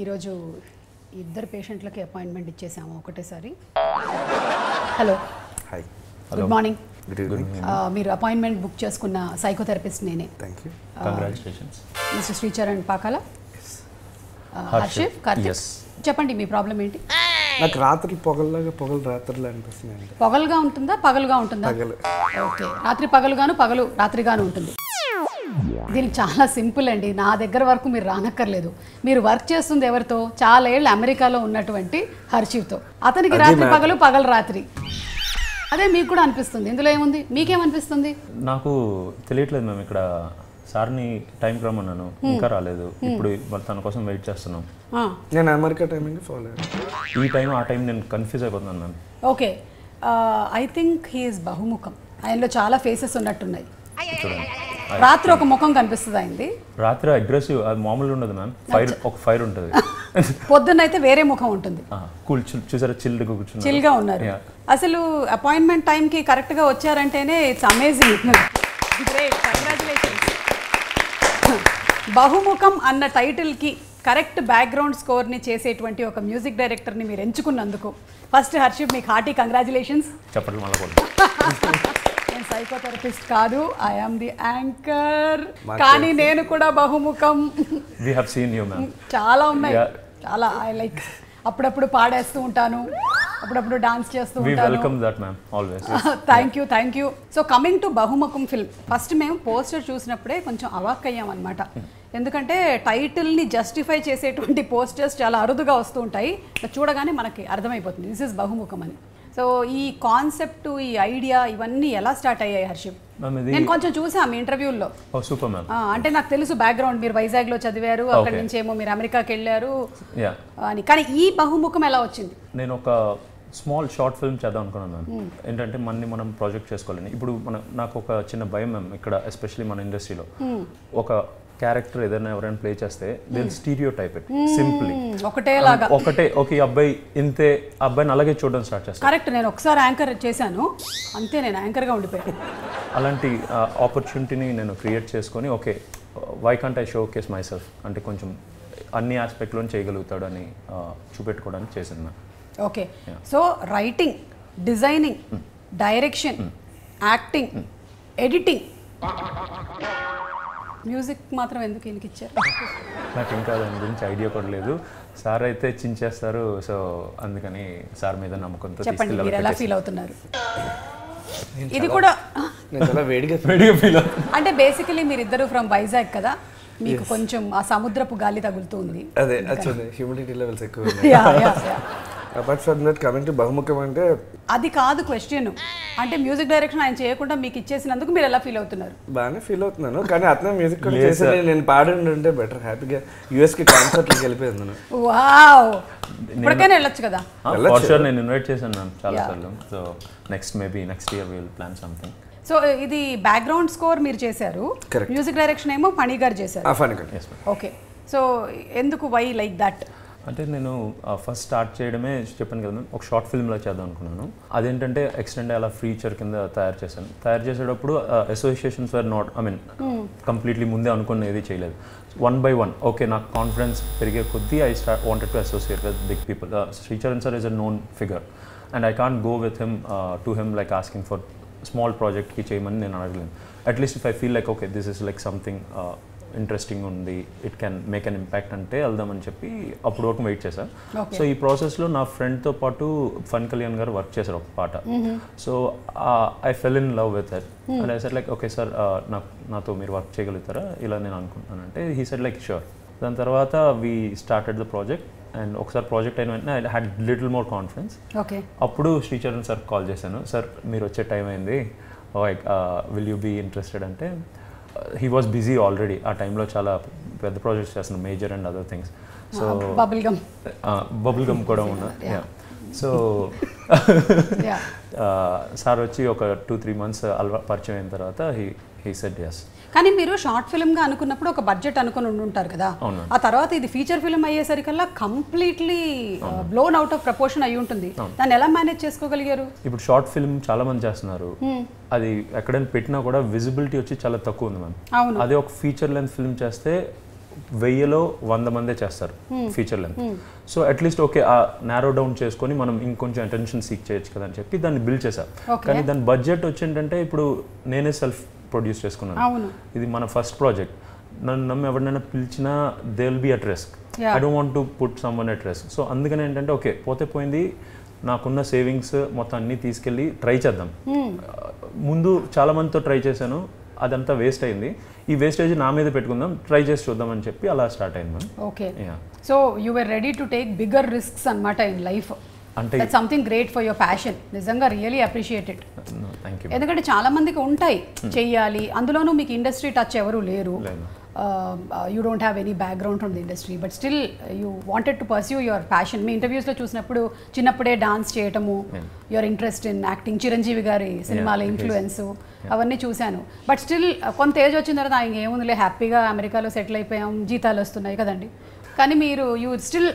ఈరోజు ఇద్దరు పేషెంట్లకి అపాయింట్మెంట్ ఇచ్చేసాము ఒకటేసారి. హలో. హాయ్ గుడ్ మార్నింగ్ మీరు అపాయింట్మెంట్ బుక్ చేసుకున్న సైకోథెరపిస్ట్ నేనే. Congratulations mister Sricharan Pakala. హర్షిఫ్ Karthik. Yes. చెప్పండి మీ ప్రాబ్లం ఏంటి? నాకు రాత్రి పొగల్లాగా పొగలు రాత్రులు అనిపిస్తుంది పొగలుగా ఉంటుందా పగలుగా ఉంటుందా? పగలు. ఓకే. రాత్రి పగలుగాను పగలు రాత్రిగాను ఉంటుంది. దీనికి చాలా సింపుల్ అండి. నా దగ్గర వరకు మీరు రానక్కర్లేదు. మీరు వర్క్ చేస్తుంది ఎవరితో? చాలా ఏళ్ళు అమెరికాలో ఉన్నటువంటి హర్షివ్తో. అతనికి రాత్రి. పగలు పగలు రాత్రి. అదే మీకు కూడా అనిపిస్తుంది. ఇందులో ఏముంది? మీకేమనిపిస్తుంది? నాకు తెలియట్లేదు మేము ఇక్కడ సార్ని టైంకి రమ్మన్నాను. ఇంకా రాలేదు. ఇప్పుడు మరి తన కోసం వెయిట్ చేస్తున్నాం. ఆ, నేను అమెరికా టైమింగ్ ఫాలో ఈ టైం ఆ టైం నేను కన్ఫ్యూజ్ అయిపోతున్నాను ma'am. Okay. I think he is Bahumukham. ఆయనలో చాలా ఫేసెస్ ఉన్నట్టున్నాయి. రాత్రి ఒక ముఖం కనిపిస్తుంది ఆయనది రాత్రి అగ్రెసివ్ అది మామూలు ఉండదు మ్యామ్. ఫైర్ ఒక ఫైర్ ఉంటుంది. పొద్దున్నైతే వేరే ముఖం ఉంటుంది. కూల్ చూసారా? చిల్డ్ కూర్చున్నారు. చిల్గా ఉన్నారు. Yeah. అసలు అపాయింట్మెంట్ టైంకి కరెక్ట్గా వచ్చారంటేనే it's amazing great congratulations Bahumukham అన్న టైటిల్కి కరెక్ట్ బ్యాక్గ్రౌండ్ స్కోర్ని చేసేటువంటి ఒక మ్యూజిక్ డైరెక్టర్ని మీరు ఎంచుకున్నందుకు. ఫస్ట్ హర్షిప్ మీకు హార్టీ కంగ్రాచులేషన్స్ చెప్పండి నేను సైకోథెరపిస్ట్ కాదు ఐ ఆమ్ ది యాంకర్ కానీ నేను కూడా Bahumukham. We have seen you ma'am చాలా ఉన్నాయి. చాలా ఐ లైక్ అప్పుడప్పుడు పాడేస్తూ ఉంటాను. అప్పుడప్పుడు డాన్స్ చేస్తూ welcome that ma'am always thank you thank you so coming to Bahumukham film first మేము పోస్టర్ చూసినప్పుడే కొంచెం అవాక్ అయ్యాం అనమాట ఎందుకంటే టైటిల్ని జస్టిఫై చేసేటువంటి పోస్టర్స్ చాలా అరుదుగా వస్తూ ఉంటాయి. చూడగానే మనకి అర్థమైపోతుంది. దిస్ ఇస్ బహుముఖం అని. సో ఈ కాన్సెప్ట్ ఈ ఐడియా ఇవన్నీ ఎలా స్టార్ట్ అయ్యాయి హర్షిప్ నేను కొంచెం చూసా మీ ఇంటర్వ్యూల్లో సూపర్ మ్యామ్ అంటే నాకు తెలుసు బ్యాక్గ్రౌండ్ మీరు వైజాగ్లో చదివారు అక్కడి. నుంచి ఏమో మీరు అమెరికాకి వెళ్ళారు. అని. కానీ ఈ బహుముఖం ఎలా వచ్చింది? నేను ఒక స్మాల్ షార్ట్ ఫిల్మ్ చేద్దాం అనుకున్నాను మ్యామ్ ఏంటంటే మనని మనం ప్రాజెక్ట్ చేసుకోవాలని. ఇప్పుడు మన నాకు ఒక చిన్న భయం మ్యామ్ ఇక్కడ ఎస్పెషల్లీ మన ఇండస్ట్రీలో ఒక క్యారెక్టర్ ఏదైనా ఎవరైనా ప్లే చేస్తే they stereo type it simply ఒకటేలాగా. ఒకటే ఒక ఈ అబ్బాయి ఇంతే అబ్బాయిని అలాగే చూడడం స్టార్ట్ చేస్తాను కరెక్ట్ నేను ఒకసారి యాంకర్ చేశాను. అంతే నేను యాంకర్గా ఉండిపోయాను అలాంటి ఆపర్చునిటీని నేను క్రియేట్ చేసుకొని okay why can't I showcase myself అంటే కొంచెం అన్ని ఆస్పెక్ట్లో చేయగలుగుతాడు అని చూపెట్టుకోవడానికి చేసింది okay. So writing designing direction acting editing music మాత్రం ఎందుకు ఈయనకి ఇచ్చారు? నాకు ఇంకా దాని గురించి ఐడియా కూడా లేదు. సార్ అయితే చించేస్తారు సో అందుకని సార్ మీద నమ్మకంతో చెప్పండి మీరు ఎలా ఫీల్ అవుతున్నారు? ఇది కూడా నేను చాలా వేడిగా వేడిగా ఫీల్ అంటే బేసికలీ మీరిద్దరు ఫ్రమ్ వైజాగ్ కదా? మీకు కొంచెం ఆ సముద్రపు గాలి తగులుతూ ఉంది. అదే హ్యూమిడిటీ లెవెల్స్ ఎక్కువ. Apart from that coming to బహుముఖం అంటే అది కాదు క్వశ్చన్ అంటే మ్యూజిక్ డైరెక్షన్ ఆయన చేయకుండా మీకు ఇచ్చేసినందుకు మీరు ఎలా ఫీల్ అవుతున్నారు? బాగానే ఫీల్ అవుతున్నాను కానీ అతనే మ్యూజిక్ కూడా చేసి నేను- పాడి ఉంటే బెటర్ హ్యాపీగా యూఎస్కి కాన్సర్ట్కి వెళ్ళిపోయింది వావ్ ఇప్పటికైనా వెళ్ళొచ్చు కదా? ఫర్ షూర్ నేను ఇన్వైట్ చేశాను మ్యామ్ చాలా సార్లు. So next maybe next year will plan something so ఇది బ్యాక్గ్రౌండ్ స్కోర్ మీరు చేశారు. మ్యూజిక్ డైరెక్షన్ ఏమో ఫణి గారు చేశారు. ఓకే సో ఎందుకు వై లైక్ దట్ అంటే నేను ఫస్ట్ స్టార్ట్ చేయడమే చెప్పాను కదా ఒక షార్ట్ ఫిల్మ్లో చేద్దాం అనుకున్నాను. అదేంటంటే ఎక్స్టెండ్ అలా ఫీచర్ కింద తయారు చేశాను. తయారు చేసేటప్పుడు associations were not I mean completely ముందే అనుకునేది చేయలేదు. వన్ బై వన్ ఓకే నాకు కాన్ఫిడెన్స్ పెరిగే కొద్దీ I start wanted to associate with big people Sricharan sir is a known figure and I can't go with him to him like asking for small ప్రాజెక్ట్కి చేయమని నేను అడగలేను. At least if I feel like okay this is like something interesting ఉంది. It can make an impact అంటే వెళ్దామని చెప్పి అప్పుడు వరకు wait చేశాను. సో ఈ ప్రాసెస్లో నా ఫ్రెండ్తో పాటు ఫన్ కళ్యాణ్ గారు వర్క్ చేశారు ఒక పాట. So I fell in love with that and I said like okay sir నాకు నాతో మీరు వర్క్ చేయగలుగుతారా? ఇలా నేను అనుకుంటున్నాను. అంటే హీ సెట్ లైక్ షూర్ దాని తర్వాత we started the project and ఒకసారి ప్రాజెక్ట్ అయిన వెంటనే I had little more confidence అప్పుడు శ్రీచరణ్ సార్ కాల్ చేశాను. సార్ మీరు వచ్చే టైం అయింది. Like will you be interested అంటే హీ వాస్ బిజీ ఆల్రెడీ ఆ టైంలో చాలా పెద్ద ప్రాజెక్ట్స్ చేస్తున్నాను major and other things so Bubblegum Bubblegum కూడా ఉన్నా. సో సార్ వచ్చి ఒక టూ త్రీ మంత్స్ అలవా పరిచయం అయిన తర్వాత హీ హీ సెడ్ ఎస్ కానీ మీరు షార్ట్ ఫిల్మ్గా అనుకున్నప్పుడు ఒక బడ్జెట్ అనుకుని ఉండుంటారు కదా. ఆ తర్వాత ఇది feature film అయ్యేసరికల్లా completely blown out of proportion అయి ఉంటుంది. దాన్ని ఎలా మేనేజ్ చేసుకోగలిగారు? ఇప్పుడు షార్ట్ ఫిల్మ్ చాలా మంది చేస్తున్నారు. అది ఎక్కడైనా పెట్టినా కూడా విజిబిలిటీ వచ్చి చాలా తక్కువ ఉంది మ్యామ్. అదే ఒక ఫీచర్ లెంత్ ఫిల్మ్ చేస్తే వెయ్యిలో వంద మందే చేస్తారు feature length so at least okay ఆ నారో డౌన్ చేసుకొని మనం ఇంకొంచెం అటెన్షన్ సీక్ చేయొచ్చు కదా అని చెప్పి దాన్ని బిల్డ్ చేశా. Okay. కానీ దాని బడ్జెట్ వచ్చేంటంటే ఇప్పుడు నేనే సెల్ఫ్ ప్రొడ్యూస్ చేసుకున్నాను. ఇది మన ఫస్ట్ ప్రాజెక్ట్ నన్ను నమ్మి ఎవరినైనా పిలిచినా they will be at risk. I don't want to put someone at risk so అందుకని ఏంటంటే ఓకే పోతే పోయింది నాకున్న సేవింగ్స్ మొత్తం అన్నీ తీసుకెళ్ళి ట్రై చేద్దాం. ముందు చాలా మందితో ట్రై చేశాను అదంతా వేస్ట్ అయింది. ఈ వేస్టేజ్ నా మీద పెట్టుకుందాం ట్రై చేసి చూద్దాం అని చెప్పి అలా స్టార్ట్ అయింది. Okay so you are ready to take bigger risks అన్నమాట ఇన్ లైఫ్ అంటే something great for your passion నిజంగా రియలీ అప్రిషియేటెడ్ ఎందుకంటే చాలా మందికి ఉంటాయి చెయ్యాలి. అందులోనూ మీకు ఇండస్ట్రీ టచ్ ఎవరు లేరు. You don't have any background from the industry but still you wanted to pursue your passion మీ ఇంటర్వ్యూస్లో చూసినప్పుడు చిన్నప్పుడే డాన్స్ చేయటము your interest in acting Chiranjeevi గారి సినిమాల ఇన్ఫ్లుయెన్స్ అవన్నీ చూశాను. బట్ స్టిల్ కొంత ఏజ్ వచ్చిన తర్వాత "ఆ, ఇంకేముందిలే హ్యాపీగా అమెరికాలో సెటిల్ అయిపోయాం జీతాలు వస్తున్నాయి కదండి. కానీ మీరు యూ స్టిల్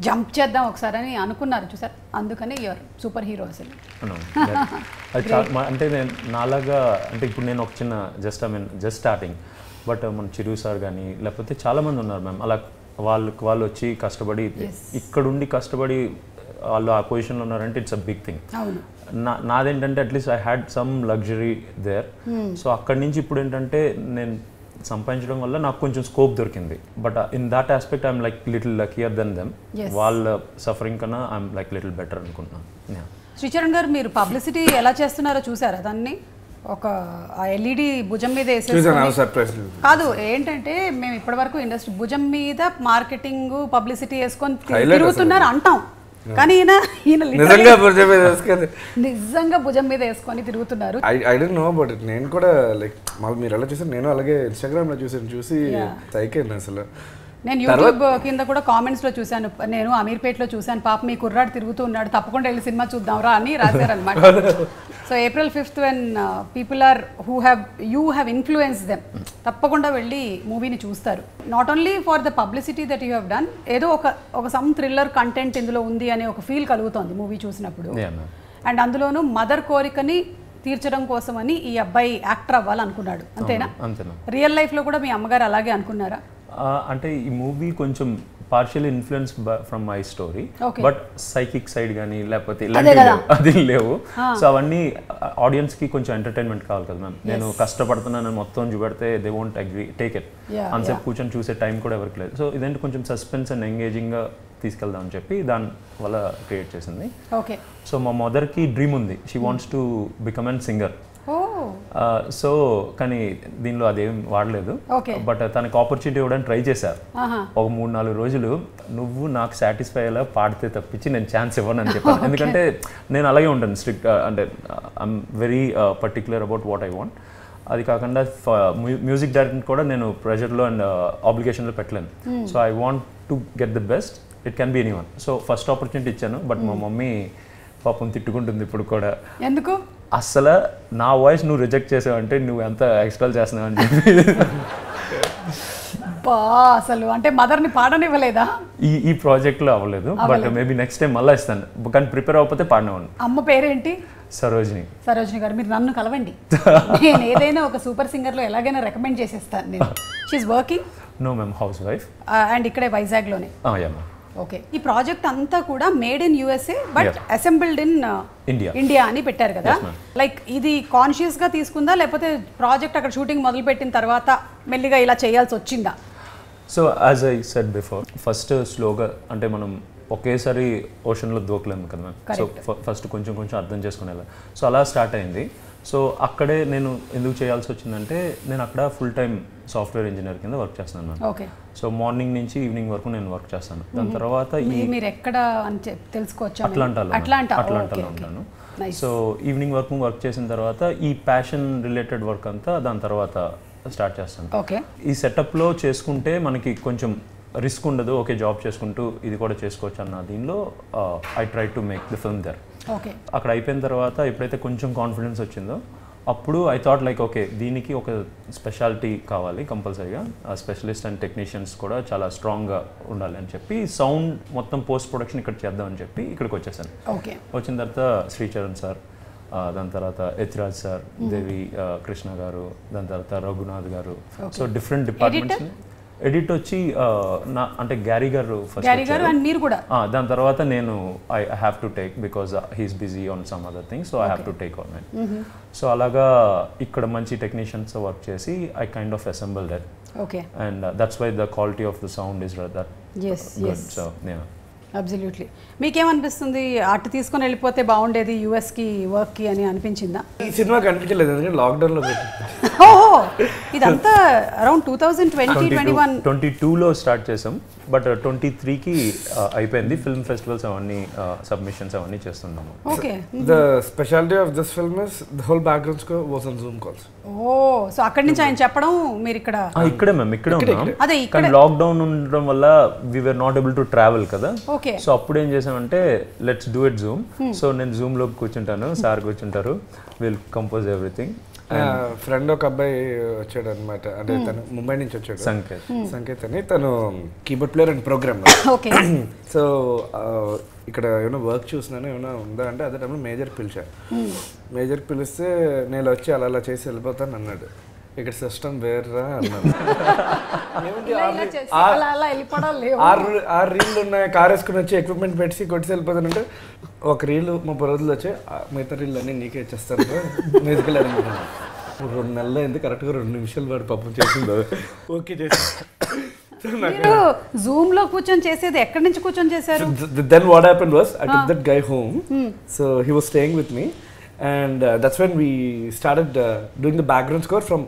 జంప్ చేద్దాం ఒకసారి అని అనుకున్నారు చూసారు? అందుకని యువర్ సూపర్ హీరో అసలు. అంటే నేను నాలాగా అంటే ఇప్పుడు నేను ఒక చిన్న just I mean just starting but మన చిరు సార్ కానీ లేకపోతే చాలా మంది ఉన్నారు మ్యామ్ అలా వాళ్ళకి వాళ్ళు వచ్చి కష్టపడి ఇక్కడుండి కష్టపడి వాళ్ళు ఆ పొజిషన్లో ఉన్నారంటే ఇట్స్ అ బిగ్ థింగ్ నా నాదేంటంటే at least I had some luxury there so అక్కడి నుంచి ఇప్పుడు ఏంటంటే నేను సంపాదించడం వల్ల నాకు కొంచెం స్కోప్ దొరికింది. But in that aspect I'm like little luckier than them Yes. వాళ్ళ సఫరింగ్ కన్నా ఐఎమ్ లైక్ లిటిల్ బెటర్ అనుకుంటున్నాను. శ్రీచరణ్ గారు మీరు పబ్లిసిటీ ఎలా చేస్తున్నారో చూసారా దాన్ని? ఒక ఆ ఎల్ఈడి భుజం మీద కాదు ఏంటంటే మేము ఇప్పటివరకు ఇండస్ట్రీ భుజం మీద మార్కెటింగ్ పబ్లిసిటీ వేసుకొని తిరుగుతున్నారు అంటాం. కానీ ఈయన ఈయన నిజంగా భుజం మీద వేసుకొని నిజంగా భుజం మీద వేసుకొని తిరుగుతున్నారు. I I don't know but నేను కూడా లైక్ మళ్ళీ మీరు ఎలా చూసారు? నేను అలాగే ఇన్స్టాగ్రామ్లో చూసాను చూసి. సైకేను అసలు. నేను యూట్యూబ్ కింద కూడా కామెంట్స్లో చూశాను. నేను అమీర్పేటలో చూశాను. పాప మీ కుర్రాడు తిరుగుతూ ఉన్నాడు. తప్పకుండా వెళ్ళి సినిమా చూద్దాంరా అని రాశారనమాట so April fifth when people are who have you have influence them తప్పకుండా వెళ్ళి మూవీని చూస్తారు. Not only for the publicity that you have done ఏదో ఒక ఒక సమ్ థ్రిల్లర్ కంటెంట్ ఇందులో ఉంది అనే ఒక ఫీల్ కలుగుతోంది మూవీ చూసినప్పుడు. అండ్ అందులోనూ మదర్ కోరికని తీర్చడం కోసమని ఈ అబ్బాయి యాక్టర్ అవ్వాలనుకున్నాడు. అంతేనా? అంతేనా రియల్ లైఫ్లో కూడా మీ అమ్మగారు అలాగే అనుకున్నారా? అంటే ఈ మూవీ కొంచెం partial influence from my story. But psychic side కానీ లేకపోతే అదే. లేవు. సో అవన్నీ ఆడియన్స్కి కొంచెం ఎంటర్టైన్మెంట్ కావాలి కదా మ్యామ్ నేను కష్టపడుతున్నాను మొత్తం చూపెడితే they won't agree take it అంతసేపు కూర్చొని చూసే టైం కూడా ఎవరికి లేదు. సో ఇదేంటి కొంచెం సస్పెన్స్ అండ్ ఎంగేజింగ్గా తీసుకెళ్దాం అని చెప్పి దాని వల్ల క్రియేట్ చేసింది. ఓకే సో మా మదర్కి డ్రీమ్ ఉంది. She wants to become and singer so కానీ దీనిలో అదేం వాడలేదు. బట్ తనకు ఆపర్చునిటీ ఇవ్వడానికి ట్రై చేశారు. ఒక మూడు నాలుగు రోజులు నువ్వు నాకు సాటిస్ఫై అయ్యేలా పాడితే తప్పించి నేను ఛాన్స్ ఇవ్వను అని చెప్పాను. ఎందుకంటే నేను అలాగే ఉంటాను స్ట్రిక్ట్ అంటే I'm very particular about what I want అది కాకుండా మ్యూజిక్ డైరెక్టర్ కూడా నేను ప్రెషర్లో అండ్ ఆబ్లిగేషన్లో పెట్టలేను. So I want to get the best it can be any one so first opportunity ఇచ్చాను బట్ మా మమ్మీ పాపం తిట్టుకుంటుంది ఇప్పుడు కూడా. ఎందుకు? అస్సలు నా వాయిస్ నువ్వు రిజెక్ట్ చేసావంటే నువ్వు ఎంత ఎక్స్ట్రాల్ చేస్తున్నావు అని చెప్పి. అసలు అంటే మదర్ని పాడనివ్వలేదా? ఈ ఈ ప్రాజెక్ట్లో అవ్వలేదు బట్ మేబీ నెక్స్ట్ టైం మళ్ళీ ఇస్తాను. కానీ ప్రిపేర్ అవ్వకపోతే పాడినవాడిని అమ్మ పేరేంటి? సరోజిని. సరోజిని గారు మీరు నన్ను కలవండి. నేను ఏదైనా ఒక సూపర్ సింగర్లో ఎలాగైనా రికమెండ్ చేసేస్తాను నేను. She's working no ma'am housewife and ఇక్కడే వైజాగ్లోనే. Yeah ma'am okay. ఈ ప్రాజెక్ట్ అంతా కూడా made in USA but assembled in India. India అని పెట్టారు కదా. లైక్ ఇది కాన్షియస్గా తీసుకుందా లేకపోతే ప్రాజెక్ట్ అక్కడ షూటింగ్ మొదలు పెట్టిన తర్వాత మెల్లిగా ఇలా చేయాల్సి వచ్చిందా? So as I said before first స్లోగా అంటే మనం ఒకేసారి ఓషన్లో దూకలేము కదా మ్యామ్ సో ఫస్ట్ కొంచెం కొంచెం అర్థం చేసుకునేలా. సో అలా స్టార్ట్ అయింది. సో అక్కడే నేను ఎందుకు చేయాల్సి వచ్చిందంటే నేను అక్కడ ఫుల్ టైం సాఫ్ట్వేర్ ఇంజనీర్ కింద వర్క్ చేస్తున్నాను మ్యామ్ ఓకే సో మార్నింగ్ నుంచి ఈవినింగ్ వరకు నేను వర్క్ చేస్తాను. దాని తర్వాత మీరు ఎక్కడ అని తెలుసుకోవచ్చా అట్లాంటాలో అట్లాంటా? అట్లాంటాలో ఉంటాను సో ఈవినింగ్ వరకు వర్క్ చేసిన తర్వాత ఈ ప్యాషన్ రిలేటెడ్ వర్క్ అంతా దాని తర్వాత స్టార్ట్ చేస్తాను. ఈ సెటప్లో చేసుకుంటే మనకి కొంచెం రిస్క్ ఉండదు. ఓకే జాబ్ చేసుకుంటూ ఇది కూడా చేసుకోవచ్చు అన్న దీనిలో I try to make the film there అక్కడ అయిపోయిన తర్వాత ఎప్పుడైతే కొంచెం కాన్ఫిడెన్స్ వచ్చిందో అప్పుడు ఐ థాట్ లైక్ ఓకే దీనికి ఒక స్పెషాలిటీ కావాలి కంపల్సరీగా. ఆ స్పెషలిస్ట్ అండ్ టెక్నీషియన్స్ కూడా చాలా స్ట్రాంగ్గా ఉండాలి అని చెప్పి సౌండ్ మొత్తం పోస్ట్ ప్రొడక్షన్ ఇక్కడ చేద్దామని చెప్పి ఇక్కడికి వచ్చేసాను. ఓకే. వచ్చిన తర్వాత శ్రీచరణ్ సార్ ఆ, దాని తర్వాత యతిరాజ్ సార్ దేవి కృష్ణ గారు దాని తర్వాత రఘునాథ్ గారు. సో డిఫరెంట్ డిపార్ట్మెంట్స్ ఎడిట్ వచ్చి నా అంటే గ్యారీ గారు ఫస్ట్ గ్యారీ గారు అండ్ మీరు కూడా? దాని తర్వాత నేను I have to take because he's busy on some other thing so I have to take on my so అలాగా ఇక్కడ మంచి టెక్నీషియన్స్ వర్క్ చేసి I kind of assemble that okay and that's why the quality of the sound is that good so yeah. Absolutely మీకేమనిపిస్తుంది? అటు తీసుకొని వెళ్ళిపోతే బాగుండేది యూఎస్కి వర్క్కి అని అనిపించిందా? ఈ సినిమా కనిపించలేదు ఎందుకంటే లాక్డౌన్లో పెట్టి ఓహో! ఇదంతా around two thousand twenty twenty one twenty టూలో స్టార్ట్ చేసాం బట్ ట్వంటీ త్రీకి అయిపోయింది. ఫిల్మ్ ఫెస్టివల్స్ అవన్నీ సబ్మిషన్స్ అవన్నీ చేస్తున్నాము. Okay the speciality of this film is the whole background score was on Zoom calls oh! So అక్కడి నుంచి ఆయన చెప్పడం మీరు ఇక్కడ ఆ, ఇక్కడే మేము ఇక్కడే ఉన్నాం. అదే ఇక్కడ. లాక్డౌన్ ఉండడం వల్ల we were not able to travel కదా. ఓకే సో అప్పుడు ఏం చేసామంటే let's do it Zoom so నేను జూమ్లో కూర్చుంటాను సార్ కూర్చుంటారు విల్ కంపోజ్ ఎవ్రీథింగ్ ఫ్రెండ్ ఒక అబ్బాయి వచ్చాడు అనమాట అంటే తను ముంబై నుంచి వచ్చాడు. సంకేత్. సంకేత్ అని తను keyboard player and program okay. So ఇక్కడ ఏమైనా వర్క్ చూసినాను ఏమైనా ఉందా అంటే అదే టైంలో మేజర్ పిలిచా. మేజర్ పిలిస్తే నేను వచ్చి అలా అలా చేసి వెళ్ళిపోతాను అన్నాడు. ఇక్కడ సిస్టమ్ వేర్రా అన్నాను ఆరు- రీళ్ళు ఉన్నాయి కార్ వేసుకుని వచ్చి ఎక్విప్మెంట్ పెట్టి కొట్టి వెళ్ళిపోతానంటే ఒక రీలు ముప్పై రోజులు వచ్చాయి ఆ మిగతా రీళ్ళు అన్నీ నీకే ఇచ్చేస్తాను మ్యూజికల్ అనుకుంటున్నాను రెండు నెలలు అయింది కరెక్ట్గా రెండు నిమిషాలు వాడు పాపం చేసింది ఓకే చేసి. మీరు జూమ్లో కూర్చొని చేసేది ఎక్కడి నుంచి కూర్చొని చేశారు? Then what happen was I took that guy home so he was staying with me and that's when we started doing the background score from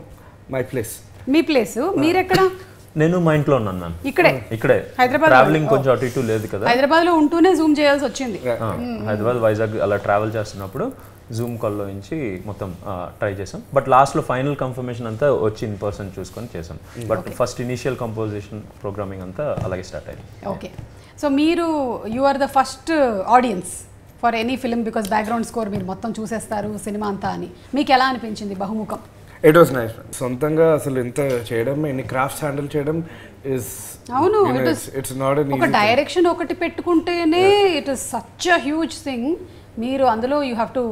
my place me place మీరెక్కడ? నేను మా ఇంట్లో ఉన్నాను మ్యామ్ ఇక్కడే? ఇక్కడే. హైదరాబాద్ ట్రావెలింగ్ కొంచెం అటు ఇటు లేదు కదా? హైదరాబాద్లో ఉంటూనే జూమ్ చేయాల్సి వచ్చింది. ఆ, హైదరాబాద్ వైజాగ్ అలా ట్రావెల్ చేస్తున్నప్పుడు జూమ్ కాల్లో నుంచి మొత్తం ట్రై చేసాం. బట్ లాస్ట్లో ఫైనల్ కన్ఫర్మేషన్ అంతా వచ్చి ఇన్ పర్సన్ చూసుకొని చేసాం. But first initial composition programming అంతా అలాగే స్టార్ట్ అయింది. ఓకే సో మీరు you are the first audience for any film because background score మీరు మొత్తం చూసేస్తారు సినిమా అంతా అని. మీకు ఎలా అనిపించింది బహుముఖం? ఇట్ వాస్ నైస్ సొంతంగా అసలు ఇంత చేయడం ఇన్ని క్రాఫ్ట్స్ హ్యాండిల్ చేయడం ఇస్ అవును, ఇట్స్ నాట్ ఒక డైరెక్షన్ ఒకటి పెట్టుకుంటేనే it is such a huge thing మీరు అందులో యూ హ్యావ్ టు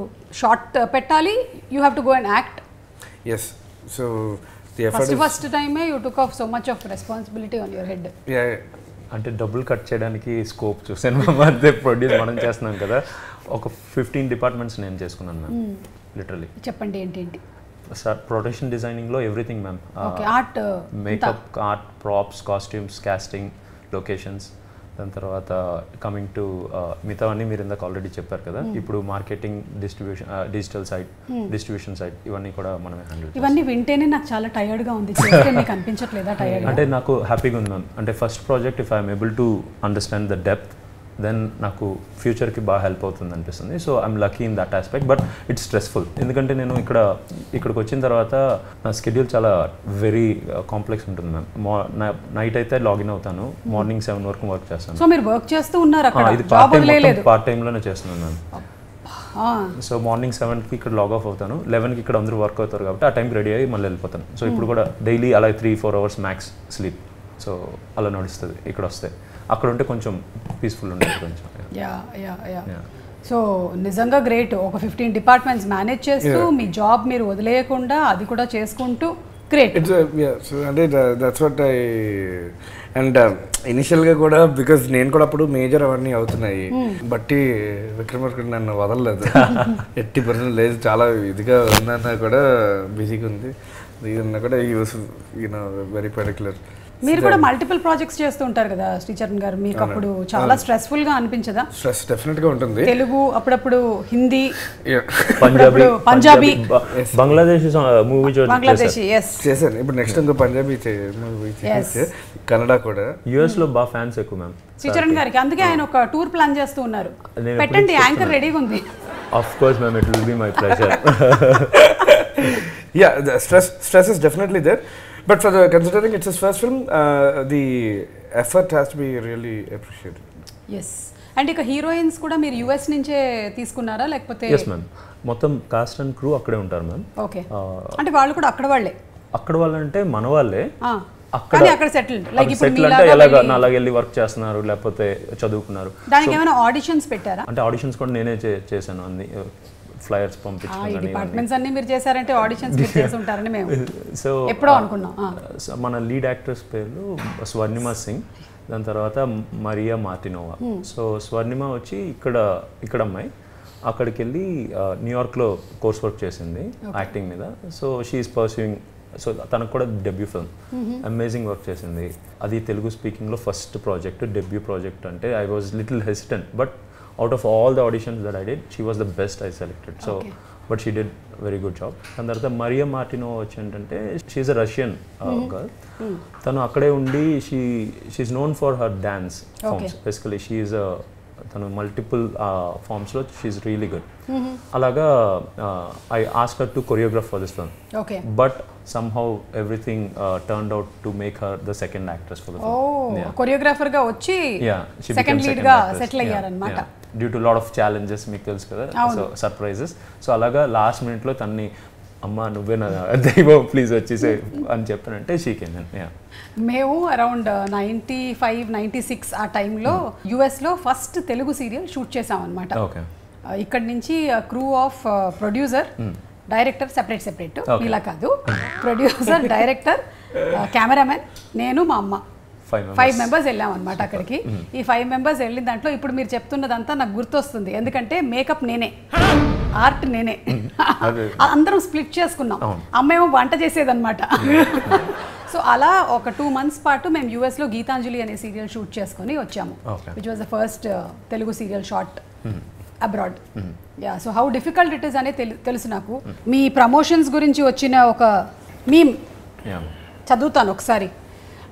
షార్ట్ పెట్టాలి you have to go and act yes so first first టైమే you took of so much of responsibility on your head అంటే డబ్బులు cut చేయడానికి scope చూసాను మధ్య produce మనం చేస్తున్నాం కదా. ఒక ఫిఫ్టీన్ డిపార్ట్మెంట్స్ నేను చేసుకున్నాను మ్యామ్ లిటరలీ చెప్పండి ఏంటేంటి sir production డిజైనింగ్లో everything ma'am okay art makeup art props costumes casting locations దాని తర్వాత కమింగ్ టు మిగతావన్నీ మీరు ఇందాక ఆల్రెడీ చెప్పారు కదా. ఇప్పుడు marketing distribution digital site distribution site ఇవన్నీ కూడా మనమే హ్యాండిల్ ఇవన్నీ వింటేనే నాకు చాలా టైర్డ్గా ఉంది. అనిపించట్లేదా టైర్డ్ అంటే నాకు హ్యాపీగా ఉంది మ్యామ్ అంటే first project if I'm able to understand the depth then నాకు ఫ్యూచర్కి బాగా హెల్ప్ అవుతుంది అనిపిస్తుంది so I'm lucky in that aspect but it's stressful ఎందుకంటే నేను ఇక్కడ ఇక్కడికి వచ్చిన తర్వాత నా స్కెడ్యూల్ చాలా వెరీ కాంప్లెక్స్ ఉంటుంది మ్యామ్ నైట్ అయితే లాగిన్ అవుతాను. మార్నింగ్ సెవెన్ వరకు వర్క్ చేస్తాను. సో మీరు వర్క్ చేస్తూ ఉన్నారు అక్కడ. ఇది పార్ట్ టైం పార్ట్ టైంలోనే చేస్తున్నాను మ్యామ్ సో మార్నింగ్ సెవెన్కి ఇక్కడ లాగ్ ఆఫ్ అవుతాను. లెవెన్కి ఇక్కడ అందరూ వర్క్ అవుతారు కాబట్టి ఆ టైంకి రెడీ అయ్యి మళ్ళీ వెళ్ళిపోతాను. సో ఇప్పుడు కూడా డైలీ అలా three four hours max sleep so అలా నడుస్తుంది. ఇక్కడ వస్తే. అక్కడ ఉంటే కొంచెం పీస్ఫుల్ ఉండేది కొంచెం యా యా యా. సో నిజంగా గ్రేట్ ఒక ఫిఫ్టీన్ డిపార్ట్మెంట్స్ మేనేజ్ చేస్తూ మీ జాబ్ మీరు వదిలేయకుండా అది కూడా చేసుకుంటూ గ్రేట్ ఇట్స్ సో అంటే దట్స్ వాట్ ఐ అండ్ ఇనిషియల్గా కూడా బికాజ్ నేను కూడా అప్పుడు మేజర్ అవన్నీ అవుతున్నాయి. బట్టి విక్రమార్కుడు నన్ను వదలలేదు. ఎట్టి పర్సెంట్ లేదు. చాలా ఇదిగా ఉన్నా కూడా బిజీగా ఉంది. ఇది ఉన్నా కూడా యూస్ యూనో వెరీ పర్టికులర్ మీరు కూడా మల్టిపుల్ ప్రాజెక్ట్స్ చేస్తూ ఉంటారు కదా శ్రీచరణ్ గారు? మీకు అప్పుడు చాలా స్ట్రెస్ఫుల్గా అనిపించదా? స్ట్రెస్ డెఫినెట్గా ఉంటుంది. తెలుగు అప్పుడప్పుడు హిందీ. పంజాబీ పంజాబీ. బంగ్లాదేశ్ మూవీ బంగ్లాదేశీ ఎస్ చేశాను ఇప్పుడు నెక్స్ట్ ఇంకో పంజాబీ Yes. కన్నడ కూడా. యూఎస్లో బాగా ఫ్యాన్స్ ఎక్కువ మ్యామ్ శ్రీచరణ్ గారికి అందుకే ఆయన ఒక టూర్ ప్లాన్ చేస్తూ ఉన్నారు. నేను పెట్టండి యాంకర్ రెడీగా ఉంది. Of course ma'am it will be my pleasure the stress stress is definitely there, but for the considering it's his first film, uh, the effort has to be really appreciated. Yes and ఇక heroines కూడా మీరు US నుంచే తీసుకున్నారా? లేకపోతే yes ma'am మొత్తం cast and crew అక్కడే ఉంటారు ma'am okay అంటే వాళ్ళు కూడా అక్కడ వాళ్ళే? అక్కడ వాళ్ళంటే మన వాళ్ళే. అక్కడ అక్కడ సెటిల్ లైక్ ఇప్పుడు సెటిల్ అంటే ఎలాగ? వెళ్ళి- నా అలాగ వెళ్ళి వర్క్ చేస్తున్నారు లేకపోతే చదువుకున్నారు. దానికి ఏమైనా ఆడిషన్స్ పెట్టారా? అంటే ఆడిషన్స్ కూడా నేనే చేశాను అన్ని ఫ్లయర్స్ పంపించడం డిపార్ట్మెంట్స్ అన్ని మీరు చేశారంటే ఆడిషన్స్ చేసి ఉంటారని మేము. సో ఎప్పుడో అనుకున్నాం మన లీడ్ యాక్ట్రెస్ పేర్లు స్వర్ణిమ సింగ్ దాని తర్వాత మరియా మార్టినోవా. సో స్వర్ణిమ వచ్చి ఇక్కడ ఇక్కడ అమ్మాయి అక్కడికి వెళ్ళి న్యూయార్క్లో కోర్స్ వర్క్ చేసింది యాక్టింగ్ మీద. సో షీఈస్ పర్సూయింగ్ సో తనకు కూడా డెబ్యూ ఫిల్మ్ అమేజింగ్ వర్క్ చేసింది. అది తెలుగు స్పీకింగ్లో ఫస్ట్ ప్రాజెక్ట్ డెబ్యూ ప్రాజెక్ట్ అంటే I was little hesitant but Out of all the auditions that I did she was the best I selected so Okay. But she did very good job దాని తర్వాత Mariya Martino వచ్చి ఏంటంటే she a Russian girl తను అక్కడే ఉండి she she known for her dance forms basically she తను multiple ఫార్మ్స్లో she's really good అలాగా I ask to choreograph for this film but somehow everything turned out to make her the second actress for the oh film. Yeah. కొరియోగ్రాఫర్గా వచ్చి second లీడ్గా. Settle yeah. Due to lot of challenges మీకు తెలుసు కదా so surprises so అలాగా last మినిట్లో తన్ని అమ్మ నువ్వే నా దైవం ప్లీజ్ వచ్చేసే అని చెప్పానంటే షీకెన్ యా మేము around ninety five ninety six ఆ టైంలో యుఎస్లో ఫస్ట్ తెలుగు సీరియల్ షూట్ చేసాం అనమాట ఓకే ఇక్కడ నుంచి crew of producer director separate separate. ఇలా కాదు. ప్రొడ్యూసర్ డైరెక్టర్ కెమెరామెన్ నేను మా అమ్మ. ఫైవ్ ఫైవ్ మెంబర్స్ వెళ్ళాం అనమాట అక్కడికి. ఈ ఫైవ్ మెంబర్స్ వెళ్ళిన దాంట్లో ఇప్పుడు మీరు చెప్తున్నదంతా నాకు గుర్తొస్తుంది. ఎందుకంటే మేకప్ నేనే. ఆర్ట్ నేనే. అదే. అందరం స్ప్లిట్ చేసుకున్నాం. అమ్మేమో వంట చేసేదన్నమాట. సో అలా ఒక టూ మంత్స్ పాటు మేము US లో గీతాంజలి అనే సీరియల్ షూట్ చేసుకొని వచ్చాము. Which was the first Telugu serial shot abroad yeah so how difficult it is అనే తెలు- తెలుసు నాకు. మీ ప్రమోషన్స్ గురించి వచ్చిన ఒక మీమ్ యా చదువుతాను ఒకసారి.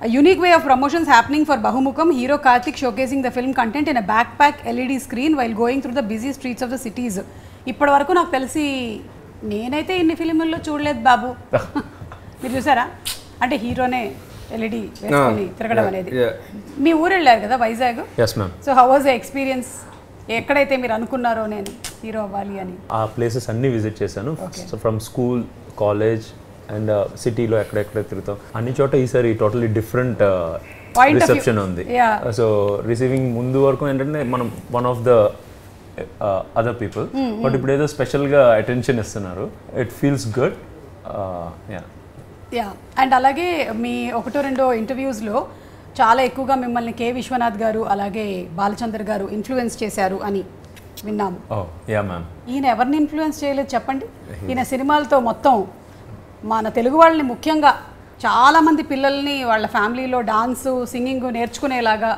Unique way of promotions happening for Bahumukham hero Karthik showcasing the film content in a backpack LED screen while going through the busy streets of the cities ఇప్పటి వరకు నాకు తెలిసి నేనైతే ఇన్ని ఫిలిముల్లో చూడలేదు బాబు. మీరు చూసారా? అంటే హీరోనే ఎల్ఈడి వేసుకొని తిరగడం అనేది. మీ ఊరు వెళ్ళారు కదా Vizag? So how was experience ఎక్కడైతే మీరు అనుకున్నారో నేను హీరో అవ్వాలి అని? ఆ ప్లేసెస్ అన్ని విజిట్ చేశాను. So from school college and సిటీలో ఎక్కడెక్కడ తిరుగుతాం. అన్ని చోట ఈసారి టోటలీ డిఫరెంట్. రిసెప్షన్ ఉంది. సో రిసీవింగ్ ముందు వరకు ఏంటంటే మనం one of the other people but ఇప్పుడు ఏదో స్పెషల్గా అటెన్షన్ ఇస్తున్నారు. It feels good yeah and అలాగే మీ ఒకటో రెండో ఇంటర్వ్యూస్లో చాలా ఎక్కువగా మిమ్మల్ని కె విశ్వనాథ్ గారు అలాగే బాలచందర్ గారు ఇన్ఫ్లుయెన్స్ చేశారు అని విన్నాము. యా మ్యామ్ ఈయన ఎవరిని ఇన్ఫ్లుయెన్స్ చేయలేదు చెప్పండి? ఈయన సినిమాలతో మొత్తం మన తెలుగు వాళ్ళని ముఖ్యంగా చాలా మంది పిల్లల్ని వాళ్ళ ఫ్యామిలీలో డాన్స్ సింగింగ్ నేర్చుకునేలాగా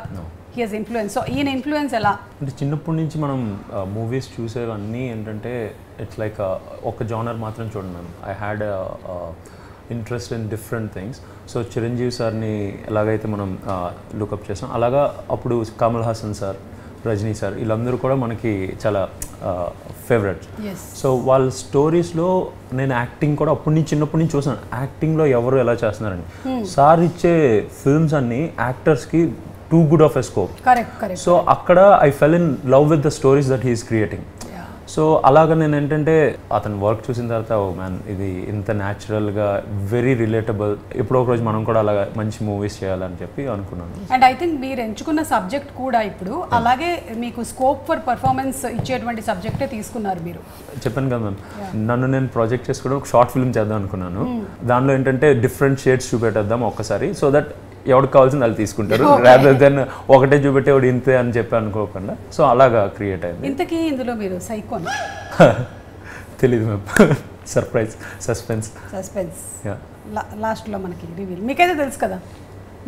హియస్ ఇన్ఫ్లుయెన్స్ సో ఈయన ఇన్ఫ్లుయెన్స్ ఎలా? అంటే చిన్నప్పటి నుంచి మనం మూవీస్ చూసేవన్నీ ఏంటంటే ఇట్స్ లైక్ ఒక జానర్ మాత్రం చూడండి I had interest in different things so Chiranjeevi సార్ని ఎలాగైతే మనం లుకప్ చేసాం అలాగా అప్పుడు కమల్ హాసన్ సార్ రజనీ సార్ వీళ్ళందరూ కూడా మనకి చాలా ఫేవరెట్ సో వాళ్ళ స్టోరీస్లో నేను యాక్టింగ్ కూడా అప్పటి నుంచి చిన్నప్పటి నుంచి చూసాను. యాక్టింగ్లో ఎవరు ఎలా చేస్తున్నారని. సార్ ఇచ్చే ఫిల్మ్స్ అన్ని యాక్టర్స్కి too good of a scope so అక్కడ I fell in love with the stories that he's creating so అలాగ నేను ఏంటంటే అతని వర్క్ చూసిన తర్వాత ఓ మ్యాన్ ఇది ఇంత న్యాచురల్గా వెరీ రిలేటబుల్ ఎప్పుడో ఒక రోజు మనం కూడా అలాగా మంచి మూవీస్ చేయాలని చెప్పి అనుకున్నాను. అండ్ ఐ థింక్ మీరు ఎంచుకున్న సబ్జెక్ట్ కూడా ఇప్పుడు అలాగే మీకు స్కోప్ ఫర్ పర్ఫార్మెన్స్ ఇచ్చేటువంటి సబ్జెక్టే తీసుకున్నారు మీరు. చెప్పాను కదా మ్యామ్ నన్ను నేను ప్రాజెక్ట్ చేసుకోవడం ఒక షార్ట్ ఫిల్మ్ చేద్దాం అనుకున్నాను. దానిలో ఏంటంటే డిఫరెంట్ షేడ్స్ చూపెట్టేద్దాం ఒక్కసారి. సో దట్ ఎవరికి కావాల్సింది వాళ్ళు తీసుకుంటారు. రాదర్ దెన్ ఒకటే చూపెట్టే వాడు ఇంతే అని చెప్పి అనుకోకుండా. సో అలాగా క్రియేట్ అయింది. ఇంతకీ ఇందులో మీరు సైకోన్ తెలీదు మ్యామ్ సర్ప్రైజ్ సస్పెన్స్ సస్పెన్స్ లాస్ట్లో మనకి రివీల్ మీకైతే తెలుసు కదా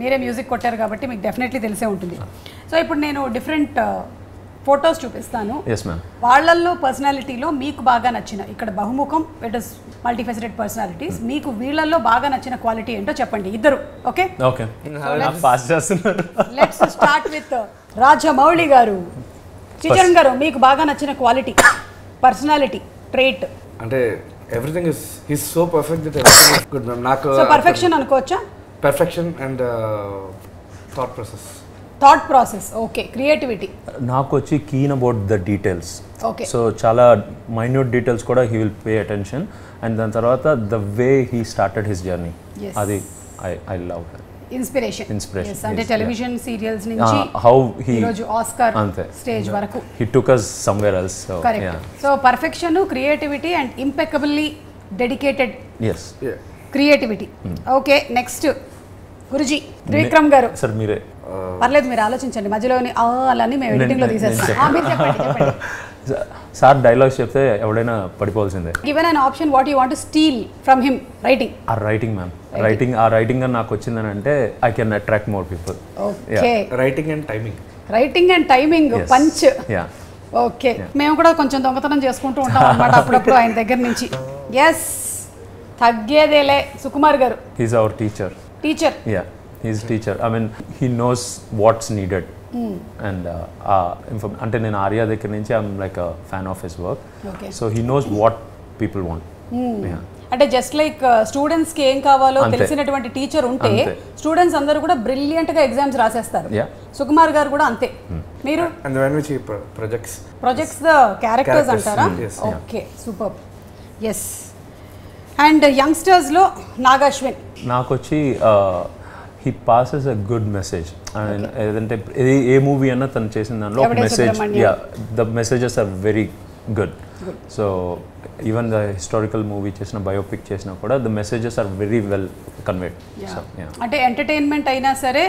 మీరే మ్యూజిక్ కొట్టారు కాబట్టి మీకు డెఫినెట్లీ తెలిసే ఉంటుంది. సో ఇప్పుడు నేను డిఫరెంట్ ఫొటోస్ చూపిస్తాను. వాళ్ళల్లో పర్సనాలిటీలో మీకు బాగా నచ్చిన ఇక్కడ బహుముఖం ఇట్ ఇస్ మల్టీఫెసిటెడ్ పర్సనాలిటీస్ మీకు వీళ్ళల్లో బాగా నచ్చిన క్వాలిటీ ఏంటో చెప్పండి ఇద్దరు okay okay let's start with Rajamouli garu. చిచరణ్ garu మీకు బాగా నచ్చిన క్వాలిటీ పర్సనాలిటీ ట్రేట్ అంటే everything is his so perfect that everything is good ma'am నాకు సో పర్ఫెక్షన్ అనుకోవచ్చా? Perfection and thought process thought process okay creativity నాకు వచ్చి keen about the details okay so చాలా minute details కూడా he will pay attention and దాని తర్వాత the way he started his journey Yes. అది I I love inspiration Inspiration, అంటే yes, television serials నుంచి how he ఈరోజు ఆస్కార్ అంతే. Stage వరకు. He took somewhere else so correct so perfection creativity and impeccably dedicated Yeah. Creativity okay next Guruji Trivikram garu sir మీరే. పర్లేదు మీరు ఆలోచించండి. మధ్యలోని ఆ అలాని మేము ఎడిటింగ్లో నేను- నేను తీసేస్తాం ఆ, మీరు చెప్పండి చెప్పండి. సార్ డైలాగ్స్ చెప్తే ఎవడైనా పడిపోవాల్సిందే. Given an option what you want steal from him writing uh writing ma'am writing uh writing అని నాకు వచ్చిందని అంటే I can attract more people okay writing and timing writing and timing punch yeah okay మేము కూడా కొంచెం దొంగతనం చేసుకుంటూ ఉంటాం అన్నమాట అప్పుడప్పుడు ఆయన దగ్గర నుంచి. ఎస్ తగ్గేదేలే. Sukumar garu. He's our teacher teacher yeah he's teacher I mean he knows what's needed and అంటే నేను ఆర్యా దగ్గర నుంచి I'm like fan of his work okay so he knows what people want అంటే జస్ట్ లైక్ స్టూడెంట్స్కి ఏం కావాలో. తెలిసినటువంటి teacher ఉంటే. స్టూడెంట్స్ అందరూ కూడా బ్రిలియంట్గా ఎగ్జామ్స్ రాసేస్తారు. Yeah. సుకుమార్ గారు కూడా అంతే. మీరు? When which projects projects the characters Characters, అంటారా. Okay super yes and యంగ్స్టర్స్లో Nag Ashwin. నాకు వచ్చి he passes a good message ఏదంటే ఏ మూవీ అన్నా తను చేసిన దానిలో ఒక message. Yeah the messages are very good so even the historical movie చేసిన బయోపిక్ చేసినా కూడా the messages are very well conveyed అంటే ఎంటర్టైన్మెంట్ అయినా సరే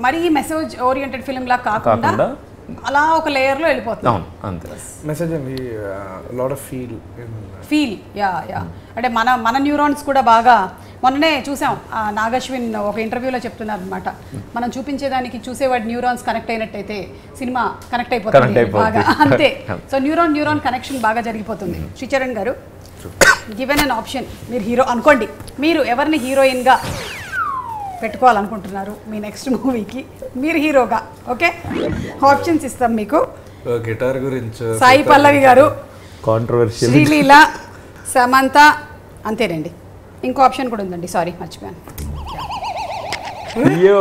మరీ మెసేజ్ ఓరియంటెడ్ ఫిల్మ్ లా కాకుండా అలా ఒక లేయర్లో వెళ్ళిపోతుంది. అవును అంతే. మెసేజ్ అండి lot of feel feel yeah yeah అంటే మన మన న్యూరాన్స్ కూడా బాగా మొన్ననే చూసాం ఆ నాగశ్విన్ ఒక ఇంటర్వ్యూలో చెప్తున్నారు అనమాట మనం చూపించేదానికి చూసేవాడి న్యూరాన్స్ కనెక్ట్ అయినట్టయితే సినిమా కనెక్ట్ Connect అయిపోతుంది. అయిపోతుంది. బాగా అంతే. సో న్యూరాన్ న్యూరాన్ కనెక్షన్ బాగా జరిగిపోతుంది. Sricharan garu given an option మీరు హీరో అనుకోండి. మీరు ఎవరిని హీరోయిన్గా పెట్టుకోవాలనుకుంటున్నారు మీ నెక్స్ట్ మూవీకి మీరు హీరోగా ఓకే? ఆప్షన్స్ ఇస్తాం మీకు. గిటార్ గురించి సాయి పల్లవి గారు కాంట్రవర్షియల్ శ్రీలీల సమంత అంతేనండి. ఇంకో ఆప్షన్ కూడా ఉందండి సారీ మర్చిపోయాను. అయ్యో.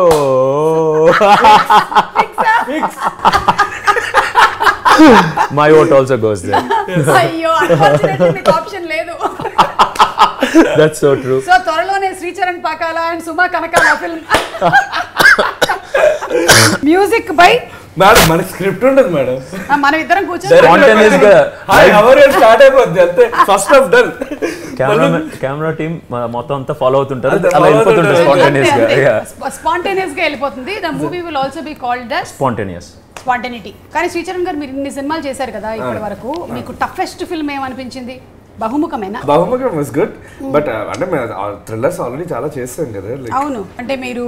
మై ఓట్ ఆల్సో గోస్ అయ్యో ఆప్షన్ లేదు. దట్స్ సో ట్రూ సో త్వరలోనే Sricharan Pakala and Suma Kanakala film music by madam మనకి స్క్రిప్ట్ ఉండదు మేడం మనం ఇద్దరం కూర్చొని స్టార్ట్ అయిపోద్ది అంతే. First half done camera camera team మొత్తం అంతా ఫాలో అవుతుంటారు. అలా వెళ్ళిపోతుంటారు. స్పాంటేనియస్గా స్పాంటేనియస్గా వెళ్ళిపోతుంది. The movie will also be called the spontaneous spontaneity కానీ శ్రీచరణ్ గారు మీరు ఇన్ని సినిమాలు చేశారు కదా ఇప్పటి వరకు మీకు టఫెస్ట్ ఫిల్మ్ ఏమనిపించింది? బహుముఖమేనా? బహుముఖం వాస్ గుడ్ బట్ అంటే థ్రిల్లర్స్ ఆల్రెడీ చాలా చేస్తాం కదా అవును. అంటే మీరు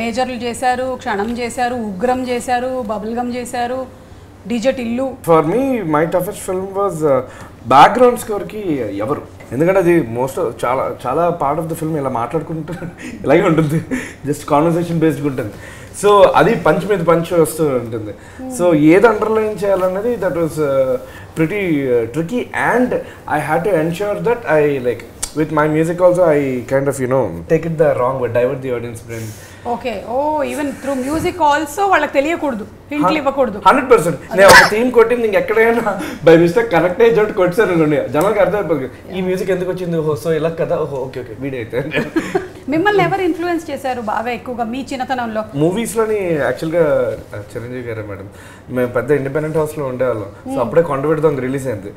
మేజర్లు చేశారు క్షణం చేశారు ఉగ్రం చేశారు బబుల్ గమ్ చేశారు డిజెట్ ఇల్లు for me my toughest film was background స్కోర్కి ఎవరు. ఎందుకంటే అది మోస్ట్ చాలా చాలా పార్ట్ ఆఫ్ ద ఫిల్మ్ ఇలా మాట్లాడుకుంటూ ఇలాగే ఉంటుంది. జస్ట్ కాన్వర్సేషన్ బేస్డ్ ఉంటుంది. సో అది పంచ్ మీద పంచ్ వస్తూ ఉంటుంది. సో ఏది అండర్లైన్ చేయాలన్నది that was pretty tricky and I had to ensure that I like with my music also I kind of you know take it the wrong divert the audience brain okay oh even through music also వాళ్ళకి తెలియకూడదు. హింట్లు ఇవ్వకూడదు. Hundred percent. నేను ఒక theme కొట్టింది ఇంకెక్కడైనా by mistake connect అయ్యే చోటు కొట్టారు జనాలకు అర్థమైపోతుంది ఈ మ్యూజిక్ ఎందుకు వచ్చింది? ఓహో సో ఇలా కదా? ఓకే ఓకే వీడియో అయితే. మిమ్మల్ని ఎవరు ఇన్ఫ్లుయెన్స్ చేశారు బాగా ఎక్కువగా మీ చిన్నతనంలో? మూవీస్లోని యాక్చువల్గా చిరంజీవి గారే మేడం. మేము పెద్ద ఇండిపెండెంట్ హౌస్లో ఉండేవాళ్ళం. సో అప్పుడే కొండపెట్టి దొంగ రిలీజ్ అయింది.